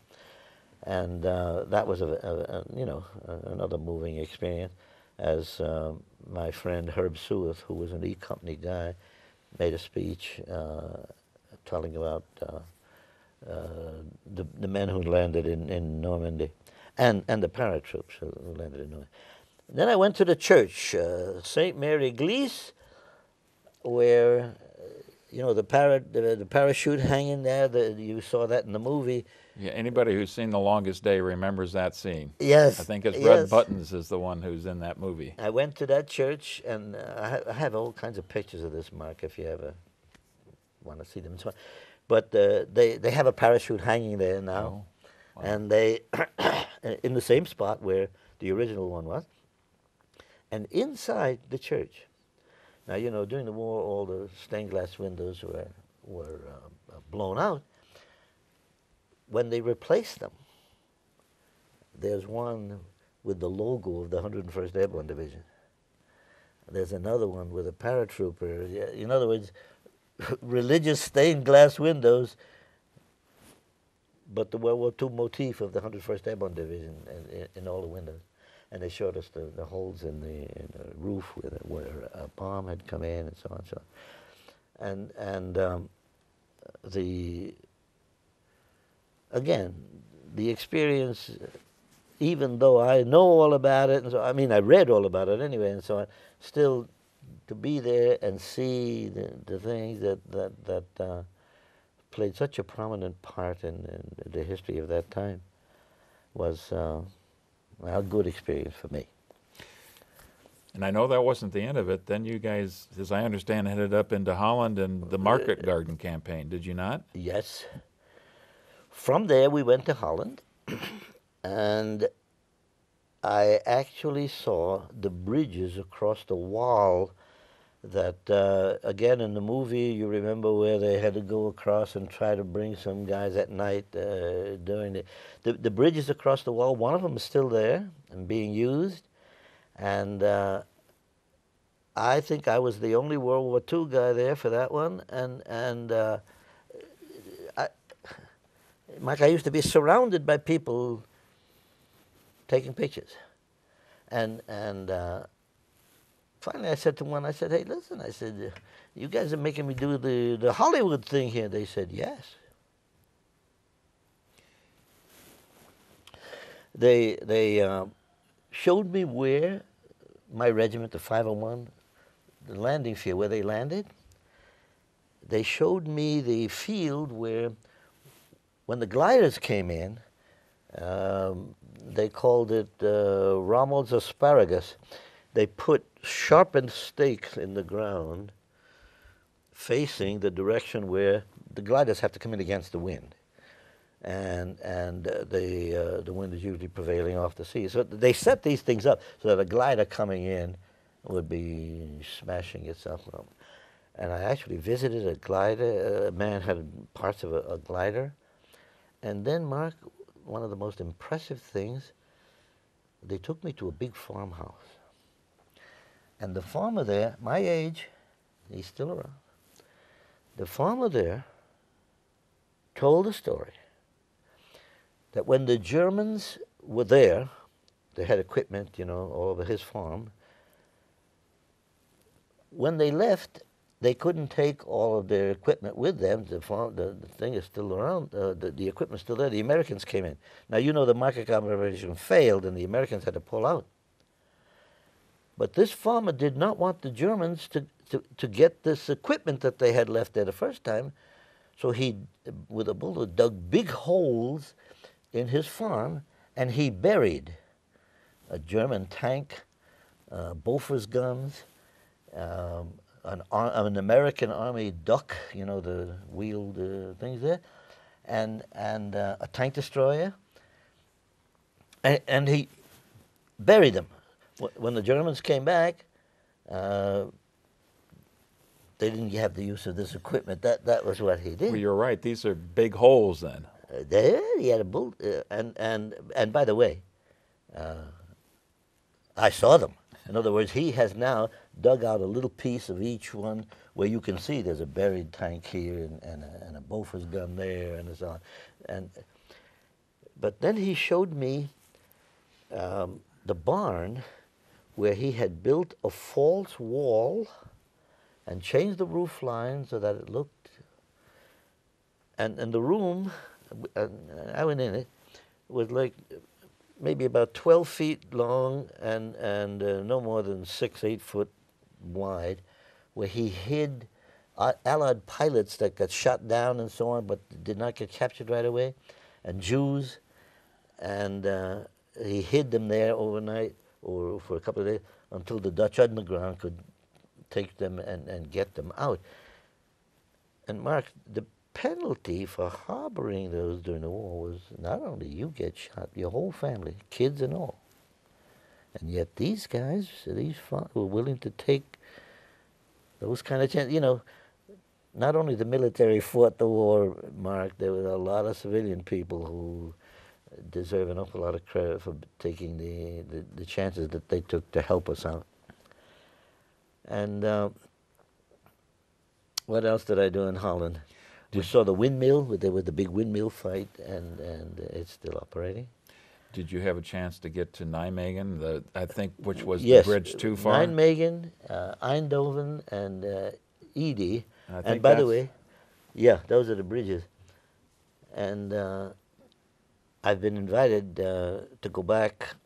and uh, that was a, a, a you know another moving experience. As uh, my friend Herb Suerth, who was an E Company guy, made a speech telling about. The, the men who landed in, in Normandy and, and the paratroops who who landed in Normandy. Then I went to the church, uh, Sainte-Mère-Église, where, uh, you know, the, para, the, the parachute hanging there, the, you saw that in the movie, Yeah, anybody who's seen The Longest Day remembers that scene. Yes. I think it's Red yes. Buttons is the one who's in that movie. I went to that church, and uh, I, ha- I have all kinds of pictures of this, Mark, if you ever want to see them. So, but uh, they they have a parachute hanging there now, Oh, and they in the same spot where the original one was, and inside the church. Now you know during the war, all the stained glass windows were were uh, blown out. When they replaced them, there's one with the logo of the 101st Airborne Division. There's another one with a paratrooper. In other words, religious stained glass windows, but the World War II motif of the 101st Airborne Division in, in, all the windows. And they showed us the, the holes in the, in the roof where, the, where a bomb had come in and so on and so on. And, and um, the, again, the experience even though I know all about it, and so I mean I read all about it anyway, and so on, still to be there and see the, the things that that that uh, played such a prominent part in, in the history of that time was uh, a good experience for me. And I know that wasn't the end of it. Then you guys, as I understand, headed up into Holland and the Market Garden campaign, did you not? Yes. From there, we went to Holland, and I actually saw the bridges across the Waal. That uh, again in the movie, you remember where they had to go across and try to bring some guys at night uh, during the, the the bridges across the Waal. One of them is still there and being used, and uh, I think I was the only World War II guy there for that one, and and. Uh, Mike, I used to be surrounded by people taking pictures. And, and uh, finally I said to one, I said, hey, listen, I said, you guys are making me do the, the Hollywood thing here. They said, yes. They, they uh, showed me where my regiment, the 501, the landing field, where they landed. They showed me the field where when the gliders came in, um, they called it uh, Rommel's asparagus. They put sharpened stakes in the ground facing the direction where the gliders have to come in against the wind. And, and uh, the, uh, the wind is usually prevailing off the sea. So they set these things up so that a glider coming in would be smashing itself up. And I actually visited a glider. A man had parts of a, a glider and then, Mark, one of the most impressive things, they took me to a big farmhouse. And the farmer there, my age, he's still around. The farmer there told a story that when the Germans were there, they had equipment, you know, all over his farm. When they left, they couldn't take all of their equipment with them. The, farm, the, the thing is still around. Uh, the, the equipment's still there. The Americans came in. Now, you know the market revolution failed and the Americans had to pull out. But this farmer did not want the Germans to, to, to get this equipment that they had left there the first time. So he, with a bullet, dug big holes in his farm and he buried a German tank, uh, Bofors guns, um, an, an American Army duck, you know, the wheeled uh, things there, and, and uh, a tank destroyer. And, and, he buried them. When the Germans came back, uh, they didn't have the use of this equipment. That, that was what he did. Well, you're right. These are big holes then. Uh, there, he had a bull. Uh, and, and, and by the way, uh, I saw them. In other words, he has now dug out a little piece of each one where you can see there's a buried tank here and, and, a, and a Bofors gun there and so on. And, but then he showed me um, the barn where he had built a false wall and changed the roof line so that it looked. And, and the room, I went in it, was like maybe about 12 feet long and, and uh, no more than six, eight foot wide, where he hid Allied pilots that got shot down and so on, but did not get captured right away. and Jews, and uh, he hid them there overnight or for a couple of days until the Dutch underground could take them and, and get them out. And Mark, the penalty for harboring those during the war was not only you get shot, your whole family, kids and all. And yet these guys, these were willing to take those kind of chances. You know, not only the military fought the war, Mark, there were a lot of civilian people who deserve an awful lot of credit for taking the, the, the chances that they took to help us out. And uh, what else did I do in Holland? We saw the windmill. There was the big windmill fight, and, and it's still operating. Did you have a chance to get to Nijmegen, the, I think, which was yes, the bridge too far? Nijmegen, uh, Eindhoven, and uh, Eerde. I And by the way, yeah, those are the bridges. And uh, I've been invited uh, to go back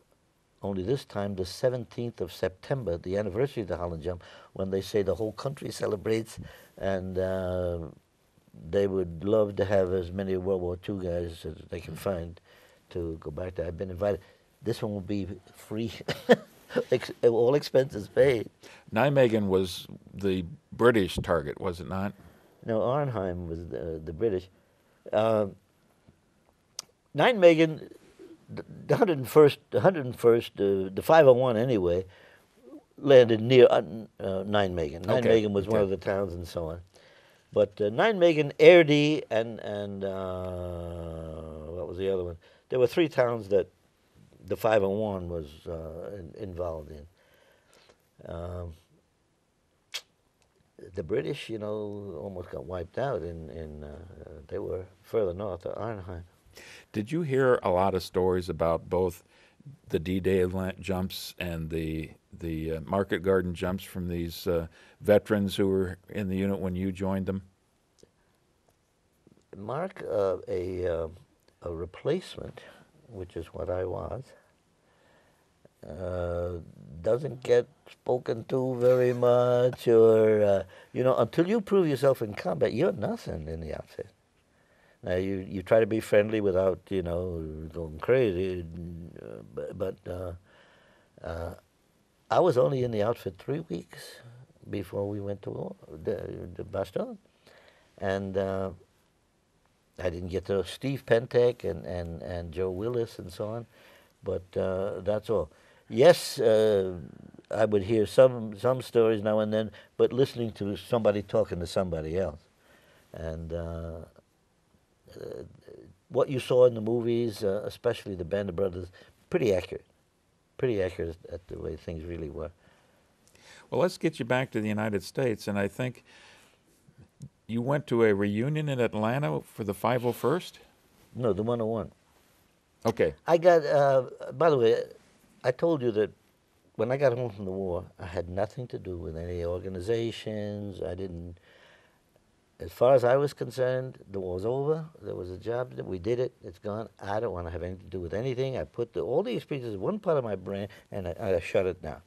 only this time, the 17th of September, the anniversary of the Holland Jump, when they say the whole country celebrates, and uh, they would love to have as many World War II guys as they can find to go back there. I've been invited. This one will be free, all expenses paid. Nijmegen was the British target, was it not? No, Arnhem was the, the British. Um, Nijmegen, the the 101st, the 101st, uh, the 501 anyway, landed near uh, uh, Nijmegen. Okay, Nijmegen was one of the towns and so on. But uh, Nijmegen, Eerde, and, and uh, what was the other one? There were three towns that the 501 was uh, in, involved in. Um, the British, you know, almost got wiped out. In, in uh, they were further north of Arnhem. Did you hear a lot of stories about both the D-Day jumps and the the uh, Market Garden jumps from these uh, veterans who were in the unit when you joined them? Mark, uh, a uh, a replacement, which is what I was, uh, doesn't get spoken to very much, or uh, you know, until you prove yourself in combat, you're nothing in the outfit. Now you you try to be friendly without you know going crazy, but, but uh, uh, I was only in the outfit three weeks before we went to the, the Bastogne, and. Uh, I didn't get to Steve Pentek and, and, and Joe Willis and so on, but uh, that's all. Yes, uh, I would hear some some stories now and then, but listening to somebody talking to somebody else, and uh, what you saw in the movies, uh, especially the Band of Brothers, pretty accurate, pretty accurate at the way things really were. Well, let's get you back to the United States, and I think you went to a reunion in Atlanta for the 501st. No, the 101. Okay, I got. Uh, by the way, I told you that when I got home from the war, I had nothing to do with any organizations. I didn't. As far as I was concerned, the war's over. There was a job that we did it. It's gone. I don't want to have anything to do with anything. I put the, all the experiences in one part of my brain and I, I shut it down.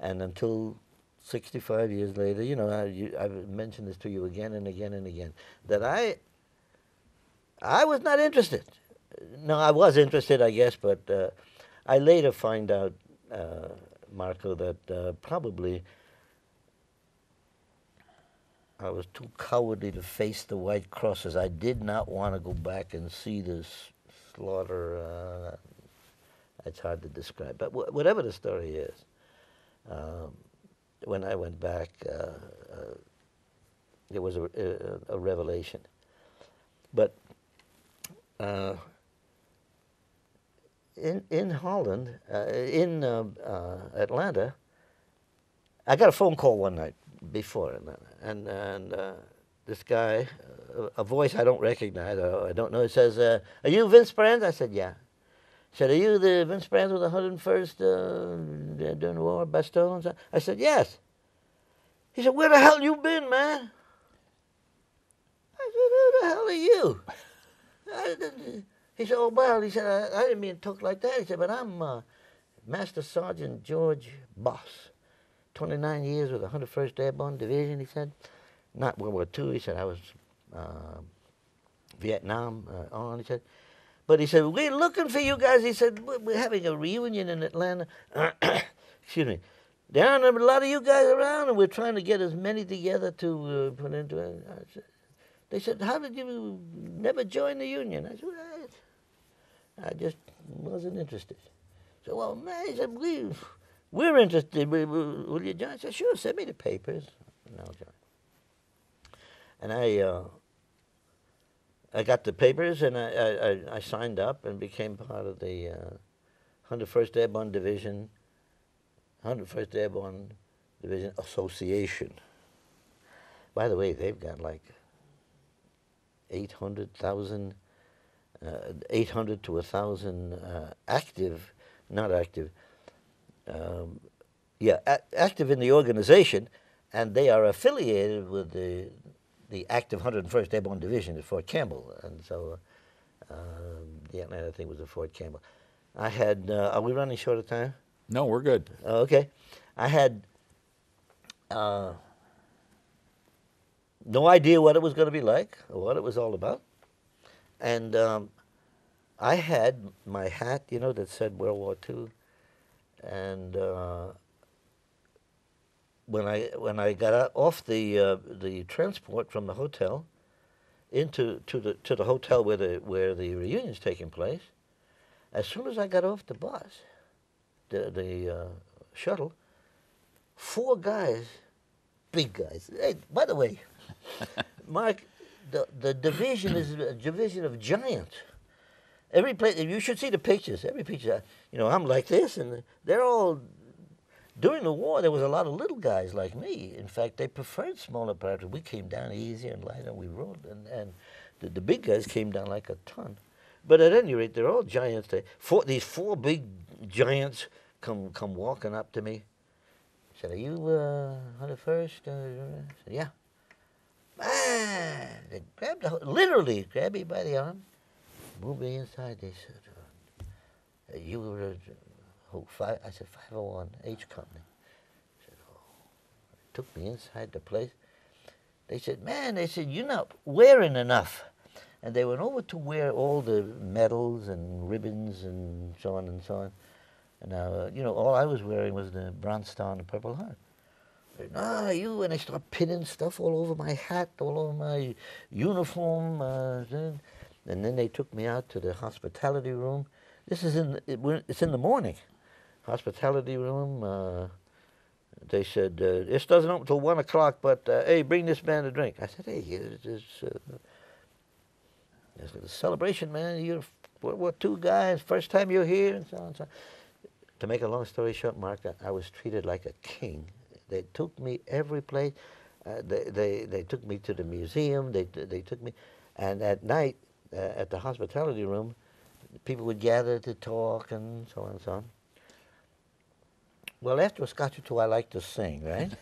And until 65 years later, you know, I, you, I've mentioned this to you again and again and again that I. I was not interested. No, I was interested, I guess, but uh, I later find out, uh, Marco, that uh, probably I was too cowardly to face the white crosses. I did not want to go back and see this slaughter. Uh, it's hard to describe, but wh- whatever the story is, um, when I went back, uh, uh, it was a, a, a revelation. But uh, in in Holland, uh, in uh, Atlanta, I got a phone call one night before Atlanta, and and uh, this guy, a voice I don't recognize, I, don't know, he says, uh, "Are you Vince Brand?" I said, "Yeah." He said, "Are you the Vince Brand with the 101st uh, during the war, Bastogne?" I said, "Yes." He said, "Where the hell you been, man?" I said, "Who the hell are you?" He said, "Oh well," he said, "I, I didn't mean to talk like that." He said, "But I'm uh, Master Sergeant George Boss, 29 years with the 101st Airborne Division." He said, "Not World War II." He said, "I was uh, Vietnam uh, on." He said, But he said, We're looking for you guys. He said, We're having a reunion in Atlanta. Excuse me. There aren't a lot of you guys around, and we're trying to get as many together to uh, put into it. Said, they said, How did you never join the union? I said, "Well, I, I just wasn't interested. So, well, man, he said, we, We're interested. Will you join? I said, Sure, send me the papers. And I'll join. And I, uh, I got the papers and I, I, I- I signed up and became part of the uh, 101st Airborne Division, 101st Airborne Division Association. By the way, they've got like 800,000, uh, 800 to 1,000 uh, active, not active, um, yeah, active in the organization, and they are affiliated with the the active 101st Airborne Division at Fort Campbell, and so uh, um, the Atlanta thing was at Fort Campbell. I had. Uh, are we running short of time? No, we're good. Oh, okay. I had uh, no idea what it was going to be like or what it was all about. And um, I had my hat, you know, that said World War II. And uh, when I when I got off the uh, the transport from the hotel into to the to the hotel where the where the reunion's taking place, as soon as I got off the bus, the the uh, shuttle, four guys, big guys. Hey, by the way, Mark, the the division is a division of giants. Every place you should see the pictures. Every picture, you know, I'm like this, and they're all. During the war, there was a lot of little guys like me. In fact, they preferred smaller paratroopers. We came down easier and lighter. We rode, and, and the, the big guys came down like a ton. But at any rate, they're all giants. They, four, these four big giants come come walking up to me. Said, "Are you uh, 101st?" Uh, said, "Yeah." Man, they grabbed literally grabbed me by the arm, moved me inside. They said, "You were who, five?" I said, "501 H Company." said, "Oh." Took me inside the place. They said, "Man," they said, "You're not wearing enough." And they went over to wear all the medals and ribbons and so on and so on. And uh, you know, all I was wearing was the Bronze Star and the Purple Heart. Ah, you and they start pinning stuff all over my hat, all over my uniform, uh, and then they took me out to the hospitality room. This is in, it, it's in the morning. Hospitality room. Uh, they said uh, this doesn't open till one o'clock, but uh, hey, bring this man a drink. I said, hey, it's, it's, it's a celebration, man. You're World War II guys, first time you're here, and so on. And so on. To make a long story short, Mark, I- I was treated like a king. They took me every place. Uh, they, they, they took me to the museum. They, they took me, and at night uh, at the hospitality room, people would gather to talk and so on and so on. Well, after a scotch or two, I like to sing, right?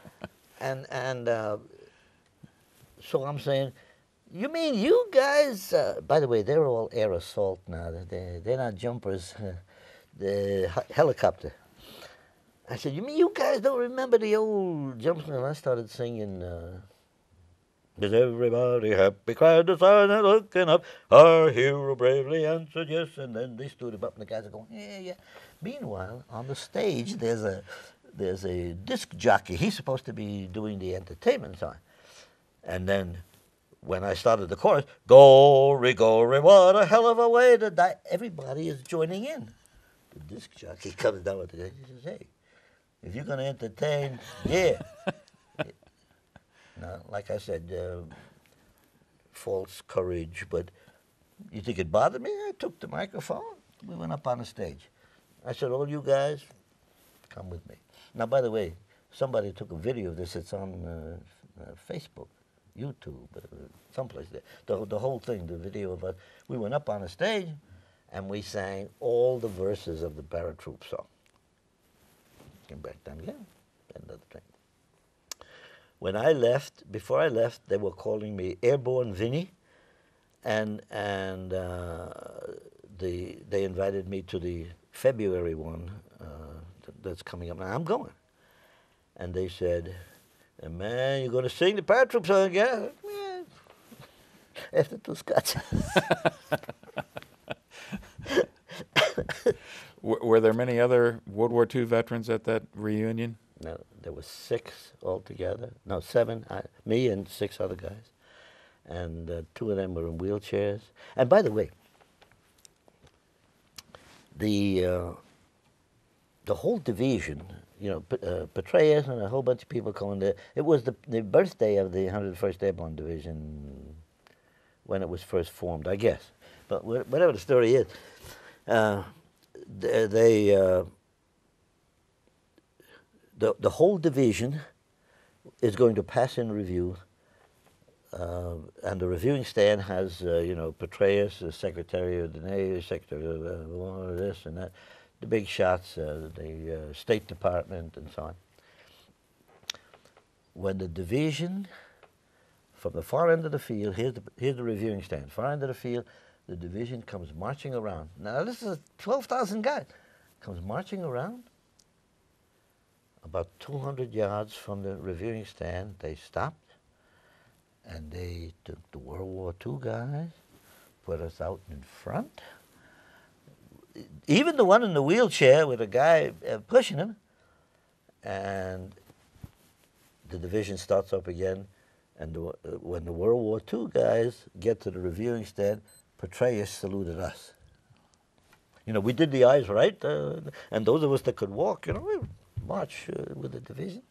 and and uh, so I'm saying, you mean you guys? Uh, by the way, they're all air assault now. They're they're not jumpers. the helicopter. I said, you mean you guys don't remember the old jumps? And I started singing. Is everybody happy? Cried the sergeant looking up. Our hero bravely answered yes. And then they stood him up, and the guys are going, yeah, yeah. Meanwhile, on the stage, there's a there's a disc jockey. He's supposed to be doing the entertainment song. And then when I started the chorus, Gory, Gory, what a hell of a way to die. Everybody is joining in. The disc jockey comes down with the guy. He says, hey, if you're going to entertain, yeah. Now, like I said, uh, false courage, but you think it bothered me? I took the microphone. We went up on the stage. I said, all you guys, come with me. Now, by the way, somebody took a video of this. It's on uh, uh, Facebook, YouTube, uh, someplace there. The, the whole thing, the video of us. We went up on the stage and we sang all the verses of the paratroop song. Came back down again, another thing. When I left, before I left, they were calling me Airborne Vinny, and and uh, the they invited me to the February one uh, th- that's coming up. Now I'm going, and they said, "Uh, "Man, you're going to sing the paratroop song again?" Yeah. After two scotches. Were there many other World War II veterans at that reunion? No, there were six altogether. No, seven. I, me and six other guys, and uh, two of them were in wheelchairs. And by the way, the uh, the whole division, you know, P- uh, Petraeus and a whole bunch of people coming there. It was the the birthday of the 101st Airborne Division when it was first formed, I guess. But whatever the story is, uh, th- they. The, the whole division is going to pass in review, uh, and the reviewing stand has, uh, you know, Petraeus, the Secretary of the Navy, Secretary of uh, this and that, the big shots, uh, the uh, State Department, and so on. When the division, from the far end of the field, here's the, here's the reviewing stand, far end of the field, the division comes marching around. Now, this is 12,000 guys, comes marching around about 200 yards from the reviewing stand, they stopped and they took the World War II guys, put us out in front. Even the one in the wheelchair with a guy uh, pushing him. And the division starts up again. And the, uh, when the World War II guys get to the reviewing stand, Petraeus saluted us. You know, we did the eyes right, uh, and those of us that could walk, you know, march uh, with the division.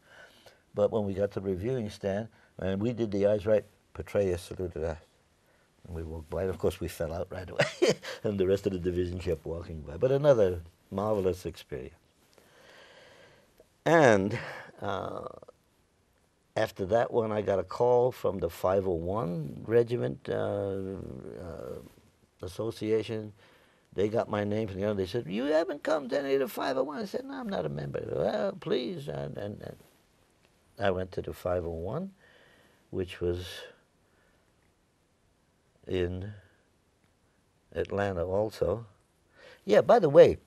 But when we got to the reviewing stand, and we did the eyes right, Petraeus saluted us. And we walked by, and of course we fell out right away, and the rest of the division kept walking by. But another marvelous experience. And uh, after that one, I got a call from the 501 Regiment uh, uh, Association. They got my name from the other. They said, "You haven't come to any of the 501." I said, "No, I'm not a member." Well, please, and, and, and I went to the 501, which was in Atlanta also. Yeah, by the way,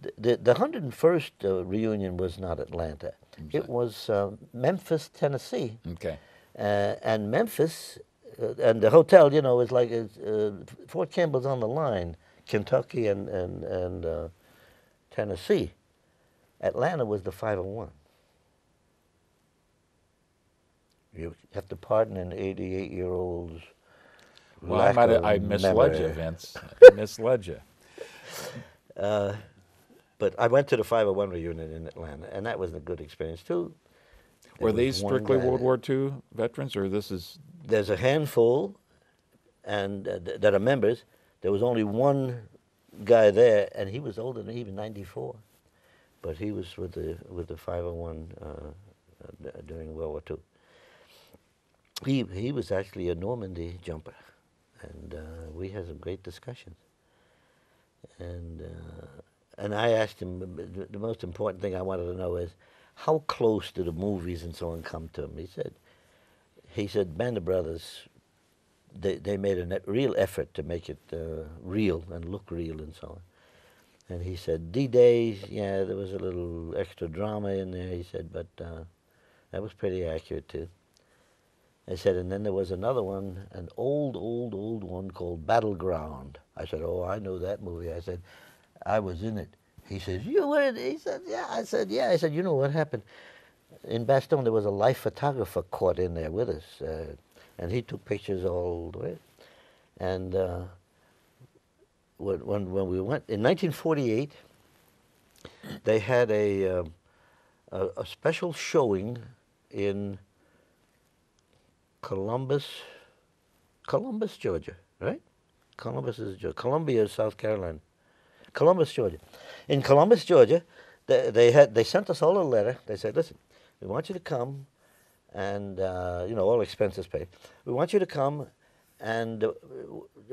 the, the, the 101st uh, reunion was not Atlanta. It was uh, Memphis, Tennessee. Okay. Uh, and Memphis, uh, and the hotel, you know, is like uh, Fort Campbell's on the line, Kentucky and, and, and uh, Tennessee. Atlanta was the 501. You have to pardon an 88 year old's. Well, I might have, I misled you. Vince. I misled you. Uh, but I went to the 501 reunion in Atlanta, and that was a good experience too. There Were these strictly World War II veterans, or this is There's a handful, and uh, th- that are members. There was only one guy there, and he was older than he was 94, but he was with the with the 501 uh, uh, during World War II. He he was actually a Normandy jumper, and uh, we had some great discussions. And uh, and I asked him the, the most important thing I wanted to know is how close do the movies and so on come to him. He said he said Band of Brothers they they made a real effort to make it uh, real and look real and so on. And he said D-Day, yeah, there was a little extra drama in there. He said, but uh, that was pretty accurate too. I said, and then there was another one, an old, old, old one called Battleground. I said, oh, I know that movie. I said, I was in it. He says, you were in it? He said, yeah. I said, yeah. I said, you know what happened? In Bastogne, there was a life photographer caught in there with us, uh, and he took pictures all the way. And uh, when, when, when we went, in 1948, they had a, uh, a, a special showing in Columbus, Columbus, Georgia, right? Columbus is Georgia. Columbia is South Carolina. Columbus, Georgia. In Columbus, Georgia, they, they had they sent us all a letter. They said, "Listen, we want you to come, and uh, you know all expenses paid. We want you to come, and uh,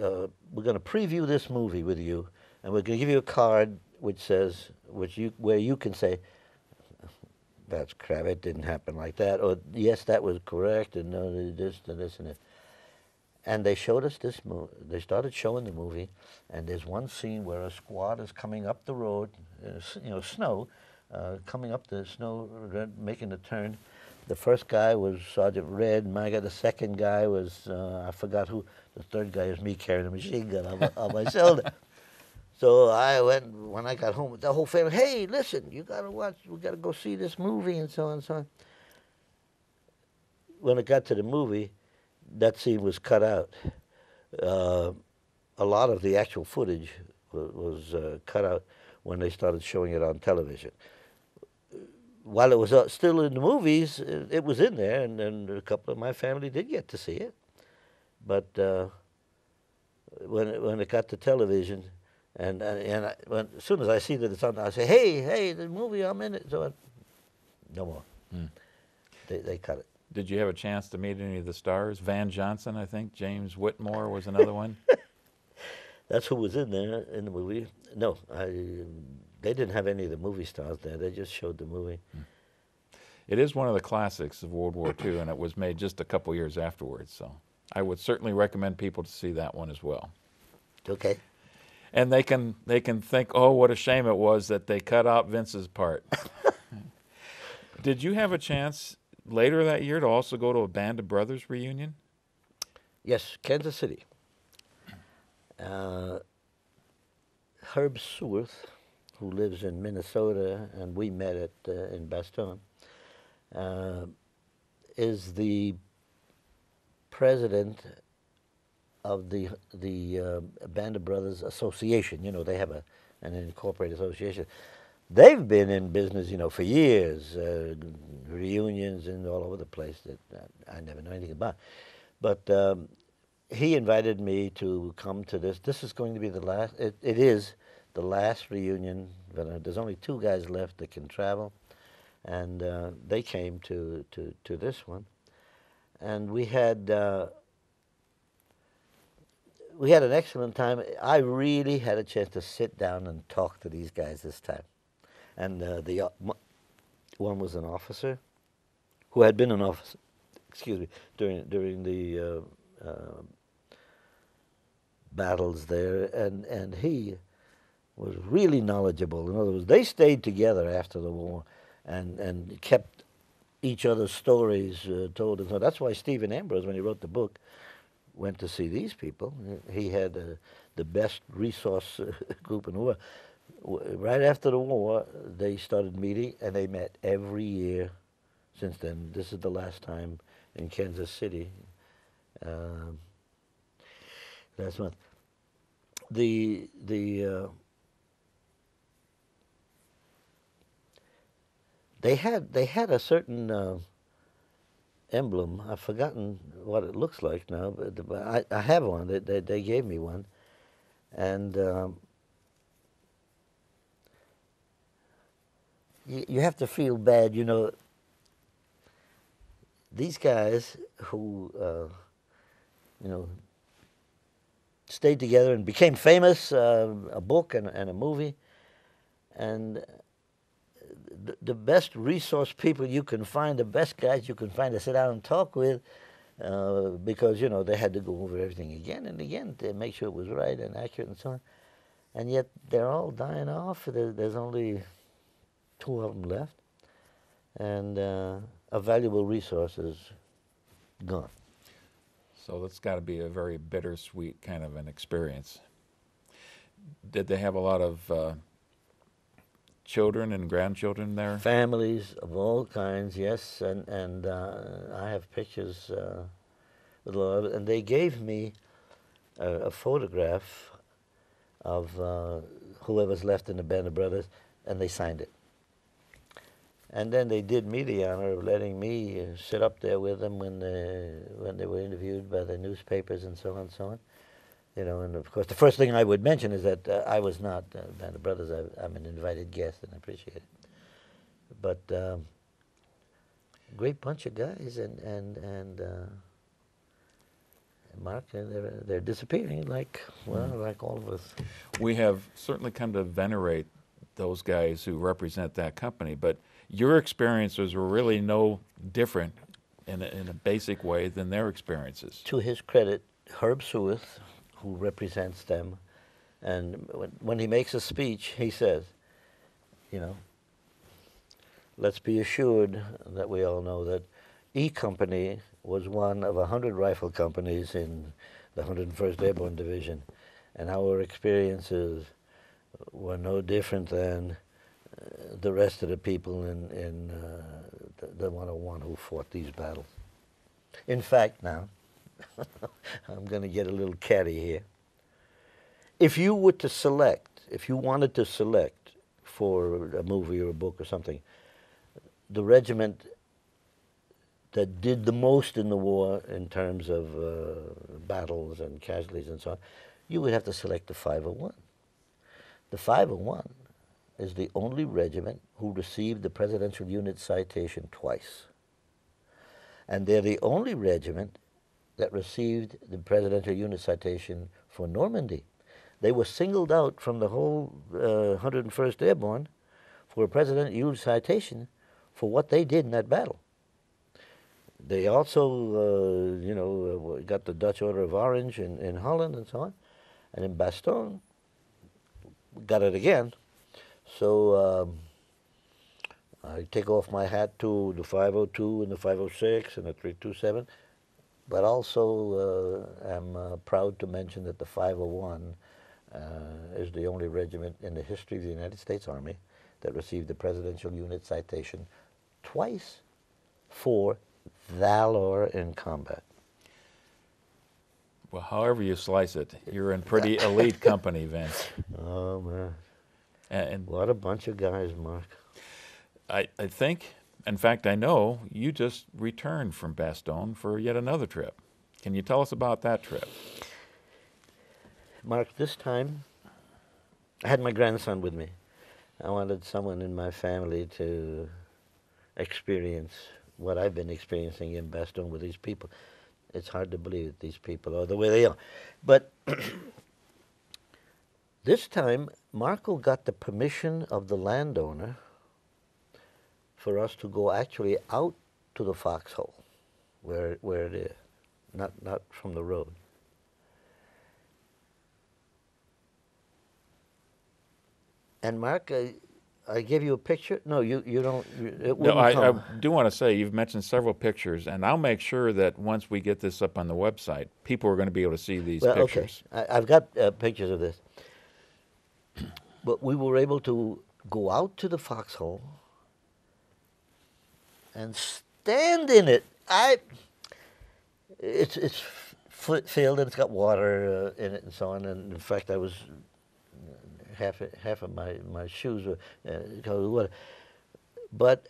uh, we're going to preview this movie with you, and we're going to give you a card which says which you where you can say." That's crap. It didn't happen like that. Or yes, that was correct, and no, this and this and this. And they showed us this movie. They started showing the movie, and there's one scene where a squad is coming up the road, uh, you know, snow, uh, coming up the snow, making the turn. The first guy was Sergeant Red. My guy, the second guy was uh, I forgot who. The third guy was me carrying a machine gun on my, on my shoulder. So I went when I got home with the whole family. Hey, listen, you gotta watch. We gotta go see this movie and so on and so on. When it got to the movie, that scene was cut out. Uh, a lot of the actual footage was, was uh, cut out when they started showing it on television. While it was uh, still in the movies, it, it was in there, and, and a couple of my family did get to see it. But uh, when it, when it got to television, and and, and I, when, as soon as I see that it's on, I say, "Hey, hey, the movie, I'm in it." So I, no more. They they cut it. Did you have a chance to meet any of the stars? Van Johnson, I think. James Whitmore was another one. That's who was in there in the movie. No, I. They didn't have any of the movie stars there. They just showed the movie. It is one of the classics of World War II, and it was made just a couple years afterwards. So I would certainly recommend people to see that one as well. Okay. And they can they can think, oh, what a shame it was that they cut out Vince's part. Did you have a chance later that year to also go to a Band of Brothers reunion? Yes, Kansas City. Uh, Herb Suerth, who lives in Minnesota, and we met at uh, in Bastogne, uh, is the president of the the uh, Band of Brothers Association. You know, they have a an incorporated association. They've been in business, you know, for years, uh, reunions and all over the place that I, I never know anything about. But um, he invited me to come to this. This is going to be the last. It, it is the last reunion. Uh, there's only two guys left that can travel, and uh, they came to, to to this one, and we had. Uh, we had an excellent time. I really had a chance to sit down and talk to these guys this time, and uh, the uh, one was an officer who had been an officer, excuse me, during during the uh, battles there, and and he was really knowledgeable. In other words, they stayed together after the war, and and kept each other's stories uh, told. And so that's why Stephen Ambrose, when he wrote the book, went to see these people. He had uh, the best resource uh, group in the world. Right after the war, they started meeting, and they met every year since then. This is the last time in Kansas City. Um, last month. The the they had they had a certain uh, emblem. I've forgotten what it looks like now, but, but I, I have one. They, they they gave me one, and um, you, you have to feel bad, you know. These guys who, uh, you know, stayed together and became famous, uh, a book and, and a movie, and the, best resource people you can find, the best guys you can find to sit down and talk with, uh, because you know they had to go over everything again and again to make sure it was right and accurate and so on. And yet they're all dying off. There, there's only two of them left, and uh, a valuable resource is gone. So that's got to be a very bittersweet kind of an experience. Did they have a lot of uh, children and grandchildren there? Families of all kinds, yes, and and uh, I have pictures uh, with a lot of and they gave me a, a photograph of uh, whoever's left in the Band of Brothers, and they signed it. And then they did me the honor of letting me uh, sit up there with them when they, when they were interviewed by the newspapers and so on and so on. You know, and of course, the first thing I would mention is that uh, I was not uh, Band of Brothers. I, I'm an invited guest, and I appreciate it. But um, great bunch of guys, and and and uh, Mark, they're they're disappearing like well, like all of us. We have certainly come to venerate those guys who represent that company, but your experiences were really no different in a, in a basic way than their experiences. to his credit, Herb Suerth, who represents them, and when, when he makes a speech, he says, you know, let's be assured that we all know that E Company was one of a hundred rifle companies in the 101st Airborne Division, and our experiences were no different than uh, the rest of the people in, in uh, the, the 101 who fought these battles. In fact, now, I'm going to get a little catty here. If you were to select, if you wanted to select for a movie or a book or something, the regiment that did the most in the war in terms of uh, battles and casualties and so on, you would have to select the 501. The 501 is the only regiment who received the Presidential Unit Citation twice. And they're the only regiment that received the Presidential Unit Citation for Normandy. They were singled out from the whole uh, 101st Airborne for a Presidential Unit Citation for what they did in that battle. They also, uh, you know, uh, got the Dutch Order of Orange in, in Holland and so on. And in Bastogne, got it again. So um, I take off my hat to the 502 and the 506 and the 327, but also uh, am uh, proud to mention that the 501 uh, is the only regiment in the history of the United States Army that received the Presidential Unit Citation twice for valor in combat. Well, however you slice it, you're in pretty elite company, Vince. Oh man, And, and what a bunch of guys, Mark. I, I think, in fact, I know you just returned from Bastogne for yet another trip. Can you tell us about that trip? Mark, this time I had my grandson with me. I wanted someone in my family to experience what I've been experiencing in Bastogne with these people. It's hard to believe that these people are the way they are. But this time, Marco got the permission of the landowner for us to go actually out to the foxhole where, where it is, not, not from the road. And Mark, I, I gave you a picture. No, you, you don't. You, it No, I, I do want to say you've mentioned several pictures, and I'll make sure that once we get this up on the website, people are going to be able to see these well, pictures. okay. I, I've got uh, pictures of this. But we were able to go out to the foxhole and stand in it. I. It's it's filled and it's got water uh, in it and so on. And in fact, I was half half of my my shoes were uh, covered with water. But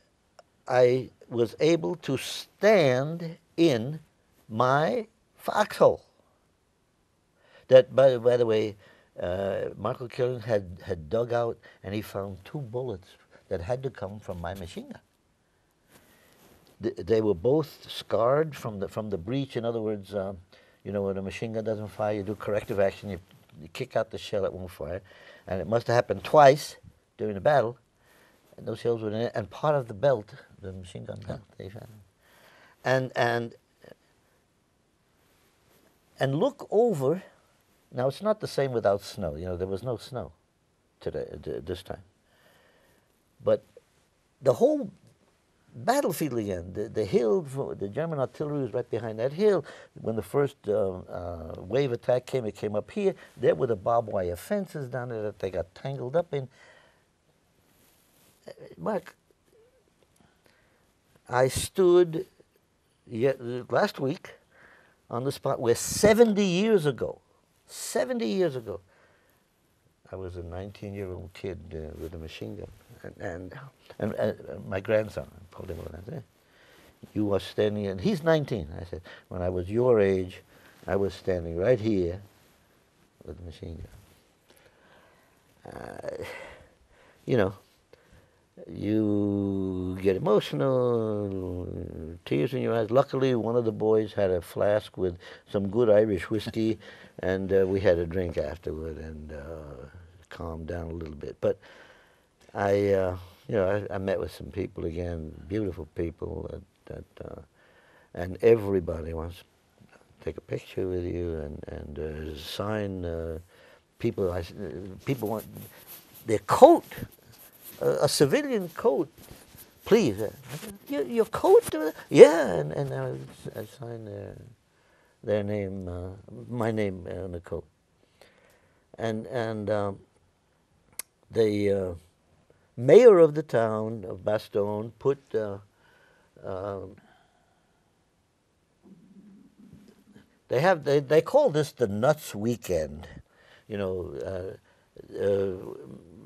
I was able to stand in my foxhole. That, by, by the way, uh, Marco Killian had, had dug out and he found two bullets that had to come from my machine gun. Th- They were both scarred from the, from the breech. In other words, um, you know, when a machine gun doesn't fire, you do corrective action, you, you kick out the shell, it won't fire. And it must have happened twice during the battle. And those shells were in it, and part of the belt, the machine gun belt, they found. And, and, and look over. Now, it's not the same without snow. You know, there was no snow today, th- this time. But the whole battlefield again, the, the hill, the German artillery was right behind that hill. When the first uh, uh, wave attack came, it came up here. There were the barbed wire fences down there that they got tangled up in. Uh, Mark, I stood yet, last week on the spot where 70 years ago, 70 years ago, I was a 19 year old kid uh, with a machine gun. And, and, and, and my grandson, I pulled him over and I said, You were standing, and he's 19. I said, When I was your age, I was standing right here with a machine gun. Uh, you know, you get emotional, tears in your eyes. Luckily, one of the boys had a flask with some good Irish whiskey, and uh, we had a drink afterward and uh, calmed down a little bit. But I, uh, you know, I, I met with some people again, beautiful people that, that uh, and everybody wants to take a picture with you and and uh, sign. Uh, people, I, uh, people want their coat a, a civilian coat, please. Your, your coat? Yeah, and, and I, I signed their, their name, my name on the coat. And, and um, the uh, mayor of the town of Bastogne put uh, um, they have they, they call this the nuts weekend you know uh, uh,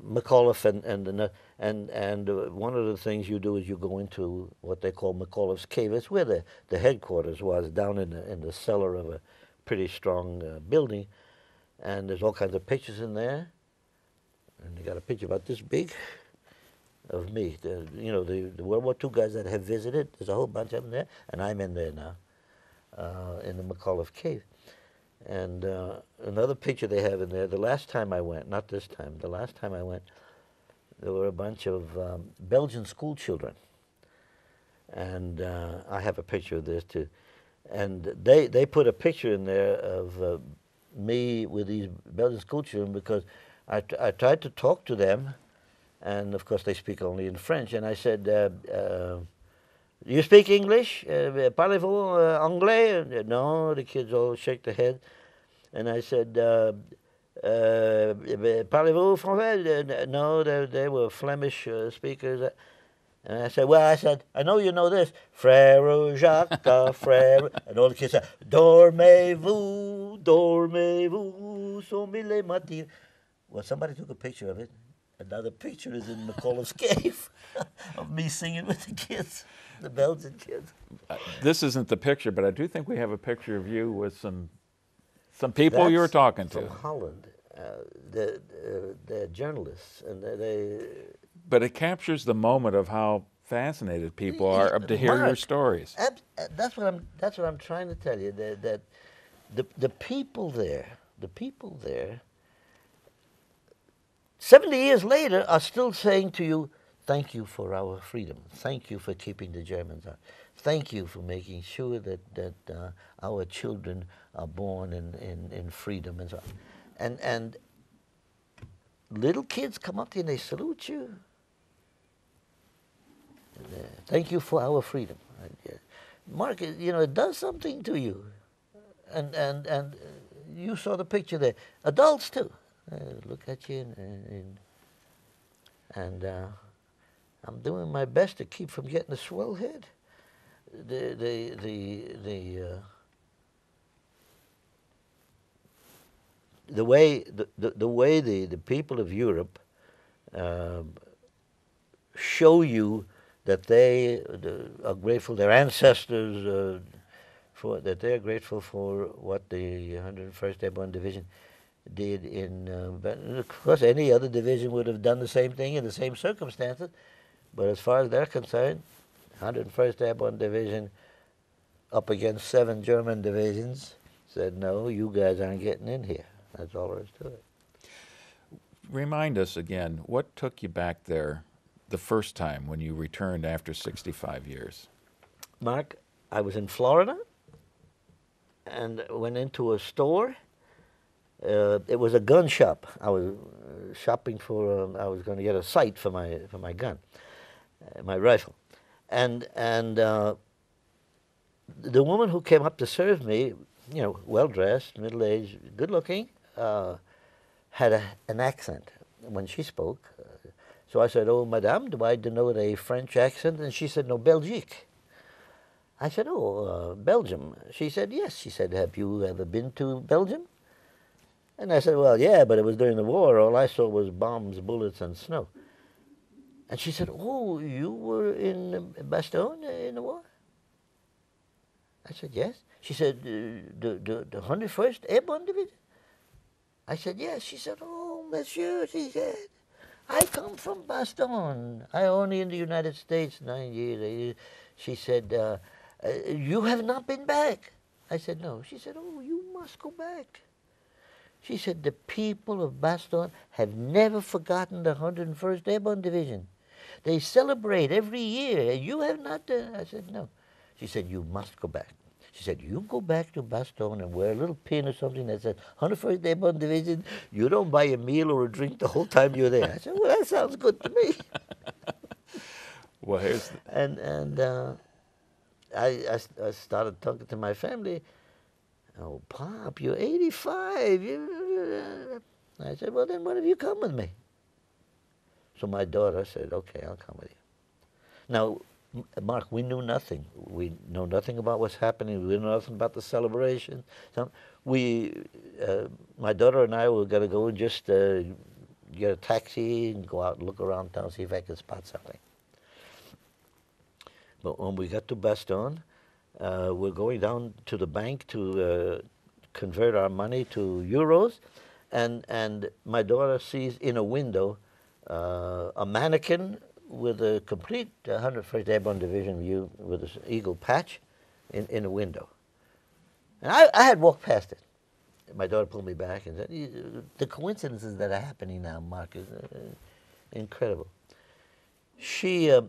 mcauliffe and and the and and uh, one of the things you do is you go into what they call mcauliffe's cave. It's where the, the headquarters was down in the in the cellar of a pretty strong uh, building. And there's all kinds of pictures in there. And they got a picture about this big of me. The, you know, the, the World War II guys that have visited, there's a whole bunch of them there, and I'm in there now, uh, in the McAuliffe Cave. And uh, another picture they have in there, the last time I went, not this time, the last time I went, there were a bunch of um, Belgian school children. And uh, I have a picture of this too. And they, they put a picture in there of uh, me with these Belgian school children because I, I tried to talk to them and of course they speak only in French. And I said, uh, uh, "You speak English? Uh, Parlez-vous uh, anglais?" And, no, the kids all shake their head. And I said, uh, uh, "Parlez-vous français?" No, they, they were Flemish speakers. And I said, well, I said, I know you know this. Frère Jacques, frère. And all the kids said, Dormez-vous, dormez-vous, sommes les matins. Well, somebody took a picture of it. Another picture is in McAuliffe's cave of me singing with the kids, the Belgian kids. Uh, this isn't the picture, but I do think we have a picture of you with some some people That's you were talking to. From Holland. Uh, they're, uh, they're journalists, and they, they. But it captures the moment of how fascinated people are up to hear Mark, your stories. ab- uh, That's what I'm. That's what I'm trying to tell you. That, that the the people there, the people there, 70 years later are still saying to you, thank you for our freedom. Thank you for keeping the Germans out. Thank you for making sure that, that uh, our children are born in, in, in freedom and so on. And, and little kids come up to you and they salute you. Uh, thank you for our freedom. Mark, you know, it does something to you. And, and, and uh, you saw the picture there. Adults too look at you and, and, and uh, I'm doing my best to keep from getting a swell head. The the the the uh, the way the, the, the way the, the people of Europe um, show you that they the, are grateful, their ancestors, uh, for that they're grateful for what the 101st Airborne Division did in. Uh, but of course, any other division would have done the same thing in the same circumstances. But as far as they're concerned, 101st Airborne Division up against seven German divisions said, "No, you guys aren't getting in here." That's all there is to it. Remind us again, what took you back there the first time when you returned after 65 years? Mark, I was in Florida and went into a store. Uh, it was a gun shop. I was uh, shopping for. Um, I was going to get a sight for my for my gun, uh, my rifle, and and uh, the woman who came up to serve me, you know, well dressed, middle aged, good looking, uh, had a, an accent when she spoke. Uh, so I said, "Oh, Madame, do I denote a French accent?" And she said, "No, Belgique." I said, "Oh, Belgium." She said, "Yes." She said, "Have you ever been to Belgium?" And I said, "Well, yeah, but it was during the war. All I saw was bombs, bullets, and snow." And she said, "Oh, you were in Bastogne in the war?" I said, "Yes." She said, "Uh, "The the the hundred first Airborne Division." I said, "Yes." She said, "Oh, Monsieur," she said. I come from Bastogne. I only in the United States nine years. She said, uh, uh, "You have not been back." I said, "No." She said, "Oh, you must go back." She said, "The people of Bastogne have never forgotten the 101st Airborne Division. They celebrate every year. You have not." done I said, "No." She said, "You must go back." She said, "You go back to Bastogne and wear a little pin or something that says 101st Airborne Division. You don't buy a meal or a drink the whole time you're there." I said, "Well, that sounds good to me." Well, here's and and uh, I, I I started talking to my family. Oh, Pop, you're 85. You, I said, well, then what have you come with me? So my daughter said, okay, I'll come with you. Now, Mark, we knew nothing. We know nothing about what's happening. We know nothing about the celebration. We, uh, my daughter and I were going to go and just uh, get a taxi and go out and look around town, see if I could spot something. But when we got to Bastogne, uh, we're going down to the bank to uh, convert our money to euros, and and my daughter sees in a window uh, a mannequin with a complete 101st Airborne Division view with an eagle patch in, in a window. And I, I had walked past it. My daughter pulled me back and said, The coincidences that are happening now, Mark, is uh, incredible. She, um,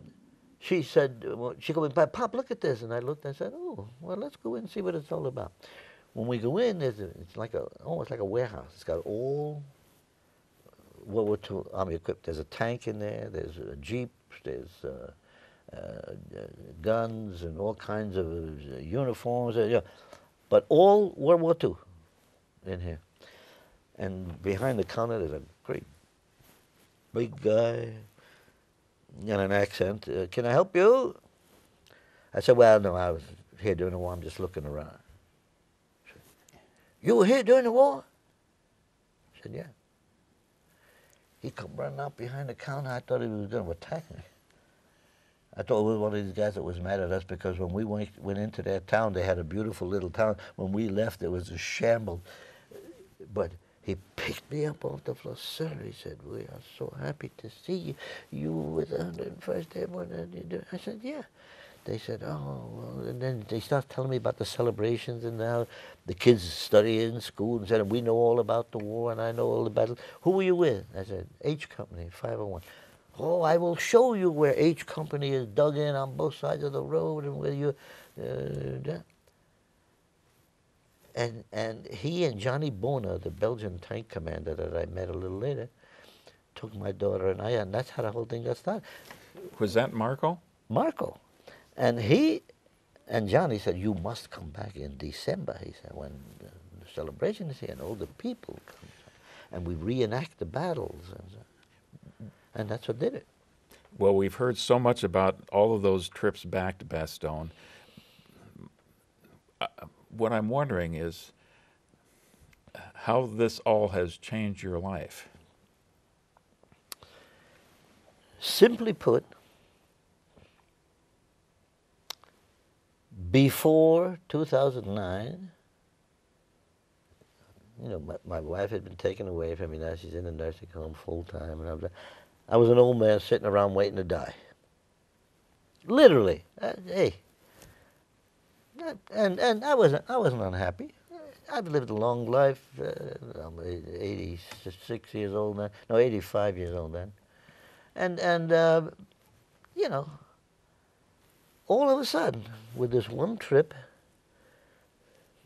she said, well, she go in, "Pop, look at this. And I looked and I said, oh, well, let's go in and see what it's all about. When we go in, there's a, it's like a, almost like a warehouse. It's got all World War II Army equipped. There's a tank in there. There's a jeep, There's uh, uh, guns and all kinds of uh, uniforms. Uh. But all World War II in here. And behind the counter, there's a great big guy in an accent. Uh, Can I help you? I said, Well, no, I was here during the war. I'm just looking around. You were here during the war? I said, Yeah. He come running out behind the counter. I thought he was going to attack me. I thought it was one of these guys that was mad at us because when we went, went into their town, they had a beautiful little town. When we left, it was a shambles. But he picked me up off the floor. Sir, he said, we are so happy to see you. You with the 101st Airborne. and you do-" I said, yeah. They said, oh, well, and then they start telling me about the celebrations and how the kids study in school and said, we know all about the war and I know all about it. Who were you with? I said, H Company, 501. Oh, I will show you where H Company is dug in on both sides of the road and where you. Uh, that." And and he and Johnny Bona, the Belgian tank commander that I met a little later, took my daughter and I, and that's how the whole thing got started. Was that Marco? Marco, and he and Johnny said, "You must come back in December." He said, "When the, the celebration is here and all the people come, and we reenact the battles." And, and that's what did it. Well, we've heard so much about all of those trips back to Bastogne. Uh, What I'm wondering is how this all has changed your life. Simply put, before 2009, you know, my, my wife had been taken away from me. Now she's in a nursing home full time, and I was, I was an old man sitting around waiting to die. Literally, uh, hey. And and I wasn't I wasn't unhappy. I've lived a long life. Uh, I'm 86 years old now. No, 85 years old then. And and uh, you know, all of a sudden, with this one trip,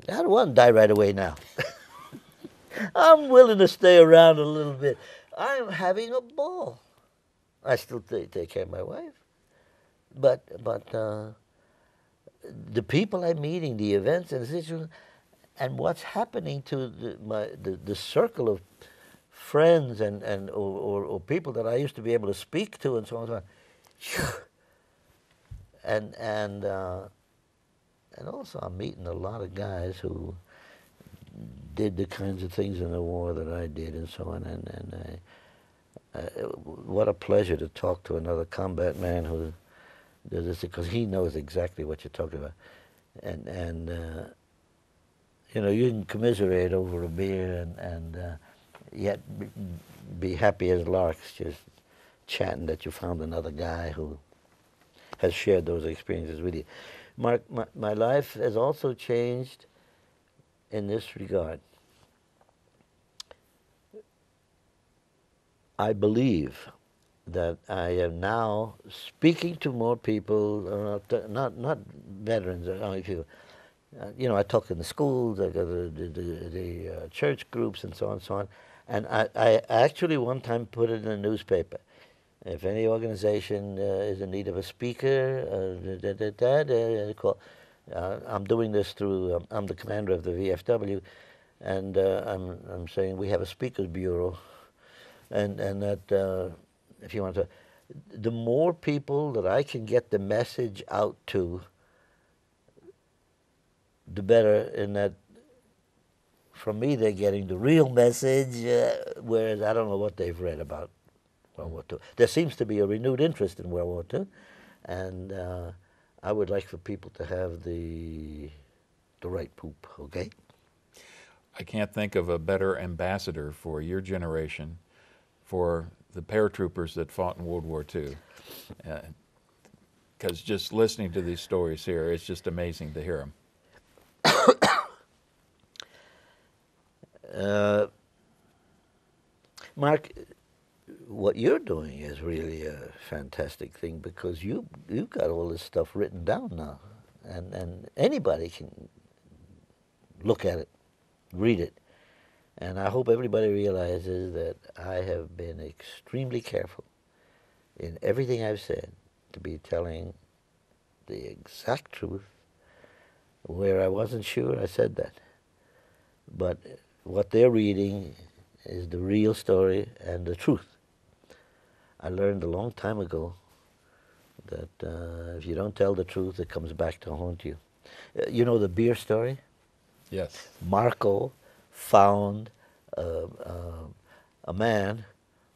I don't want to die right away now. I'm willing to stay around a little bit. I'm having a ball. I still take, take care of my wife, but but uh, the people I'm meeting, the events and the situation, and what's happening to the, my the, the circle of friends and and or, or, or people that I used to be able to speak to and so on and so on. And and uh, and also I'm meeting a lot of guys who did the kinds of things in the war that I did and so on. And, and I, uh, what a pleasure to talk to another combat man who because he knows exactly what you're talking about. And, and uh, you know, you can commiserate over a beer and, and uh, yet be, happy as larks just chatting that you found another guy who has shared those experiences with you. Mark, my, my life has also changed in this regard. I believe that I am now speaking to more people, uh, not not veterans, uh, only people. Uh, you know, I talk in the schools, I go to the, the, the church groups, and so on and so on. And I, I actually one time put it in a newspaper. If any organization uh, is in need of a speaker, uh, da, da, da, da, call. Uh, I'm doing this through. Um, I'm the commander of the VFW, and I'm I'm saying we have a speakers bureau, and and that if you want to, the more people that I can get the message out to, the better. In that, from me, they're getting the real message, uh, whereas I don't know what they've read about World War II. There seems to be a renewed interest in World War II, and uh, I would like for people to have the the right poop. Okay. I can't think of a better ambassador for your generation, for the paratroopers that fought in World War II. Because uh, just listening to these stories here, it's just amazing to hear them. uh, Mark, what you're doing is really a fantastic thing because you you've got all this stuff written down now, and and anybody can look at it, read it, and I hope everybody realizes that I have been extremely careful in everything I've said to be telling the exact truth. Where I wasn't sure, I said that. But what they're reading is the real story and the truth. I learned a long time ago that uh, if you don't tell the truth, it comes back to haunt you. Uh, you know the beer story? Yes. Marco found uh, uh a man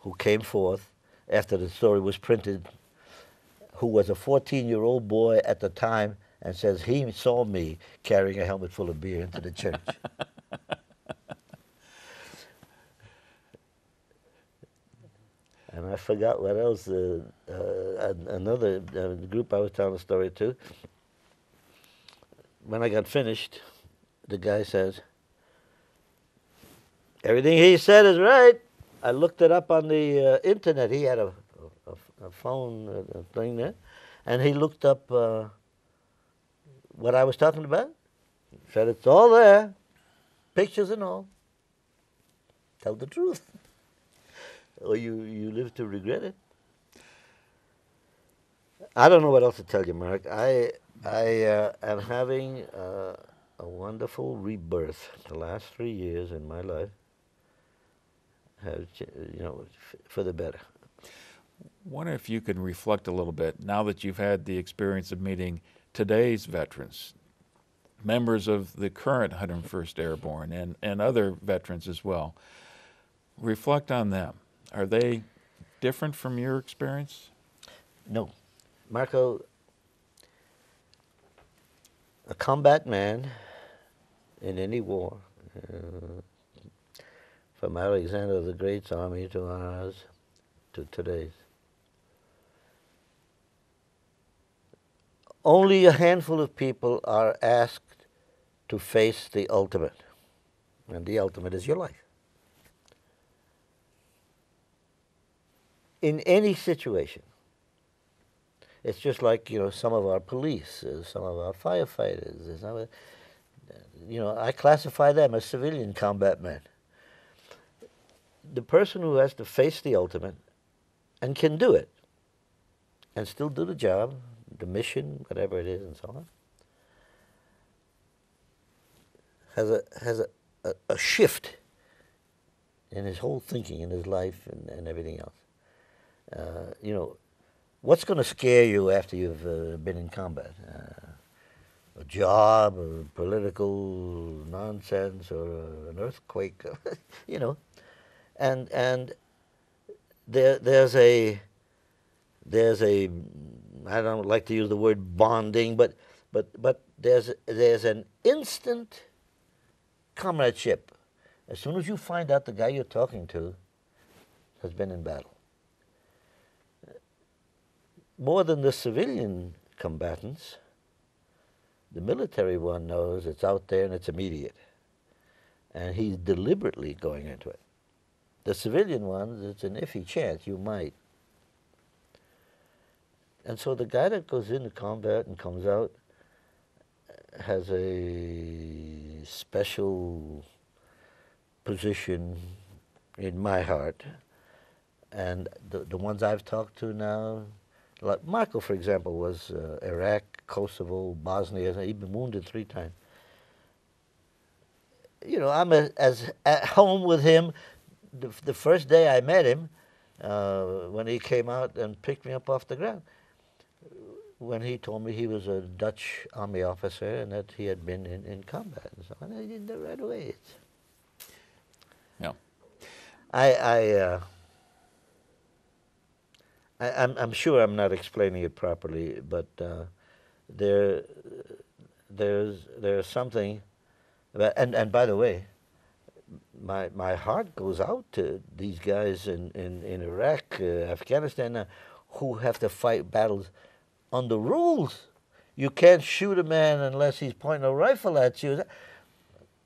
who came forth after the story was printed, who was a 14 year old boy at the time, and says he saw me carrying a helmet full of beer into the church. and I forgot what else. Uh, uh, another uh, group I was telling a story to. When I got finished, the guy says, "Everything he said is right." I looked it up on the uh, internet. He had a, a, a phone uh, thing there, and he looked up uh, what I was talking about. Said it's all there, pictures and all. Tell the truth or you, you live to regret it. I don't know what else to tell you, Mark. I, I uh, am having uh, a wonderful rebirth. The last three years in my life have, you know, for the better. Wonder if you can reflect a little bit now that you've had the experience of meeting today's veterans, members of the current 101st Airborne, and, and other veterans as well. Reflect on them. Are they different from your experience? No. Marco, a combat man in any war, uh, from Alexander the Great's army to ours to today's. Only a handful of people are asked to face the ultimate, and the ultimate is your life. in any situation. It's just like you know some of our police, uh, some of our firefighters. Some of, you know, I classify them as civilian combat men. The person who has to face the ultimate and can do it, and still do the job, the mission, whatever it is, and so on, has a has a, a, a shift in his whole thinking, in his life, and, and everything else. Uh, you know, what's going to scare you after you've uh, been in combat? Uh, a job, or political nonsense, or an earthquake, you know, and and there there's a there's a I don't like to use the word bonding, but but but there's there's an instant comradeship as soon as you find out the guy you're talking to has been in battle more than the civilian combatants, the military one knows it's out there and it's immediate. And he's deliberately going into it. The civilian ones, it's an iffy chance, you might. And so the guy that goes into combat and comes out has a special position in my heart. And the, the ones I've talked to now, like Marco, for example, was uh, Iraq, Kosovo, Bosnia. He'd been wounded three times. You know, I'm a, as at home with him. The, the, first day I met him, uh, when he came out and picked me up off the ground. When he told me he was a Dutch army officer and that he had been in, in combat and so on, I did that right away. It's, Yeah. I, I, uh, I, I'm, I'm sure I'm not explaining it properly, but uh, there, there's, there's something, that, and, and by the way, my, my heart goes out to these guys in, in, in Iraq, uh, Afghanistan, uh, who have to fight battles on the rules. You can't shoot a man unless he's pointing a rifle at you.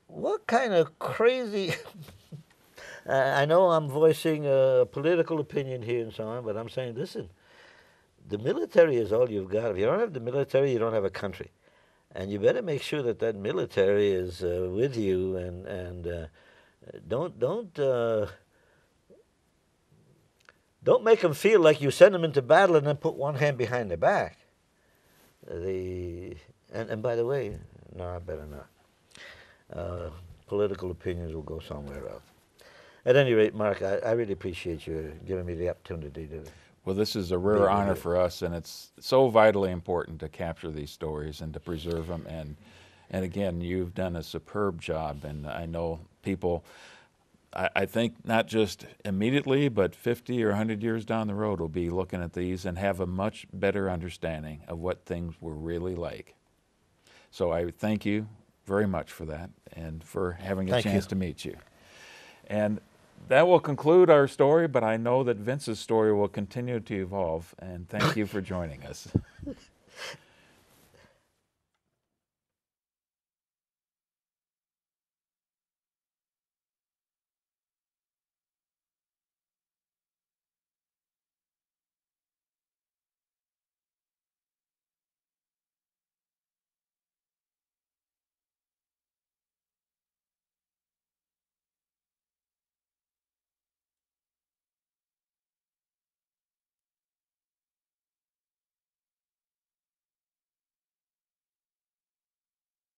What kind of crazy I know I'm voicing a political opinion here and so on, but I'm saying, listen, the military is all you've got. If you don't have the military, you don't have a country, and you better make sure that that military is uh, with you, and and uh, don't don't uh, don't make them feel like you send them into battle and then put one hand behind their back. The and and by the way, no, I better not. Uh, political opinions will go somewhere else. At any rate, Mark, I, I really appreciate you giving me the opportunity to. Well, this is a rare honor for us, and it's so vitally important to capture these stories and to preserve them. And and again, you've done a superb job, and I know people. I, I think not just immediately, but 50 or 100 years down the road will be looking at these and have a much better understanding of what things were really like. So I thank you very much for that and for having a Thank you. chance to meet you. And that will conclude our story, but I know that Vince's story will continue to evolve. And thank you for joining us.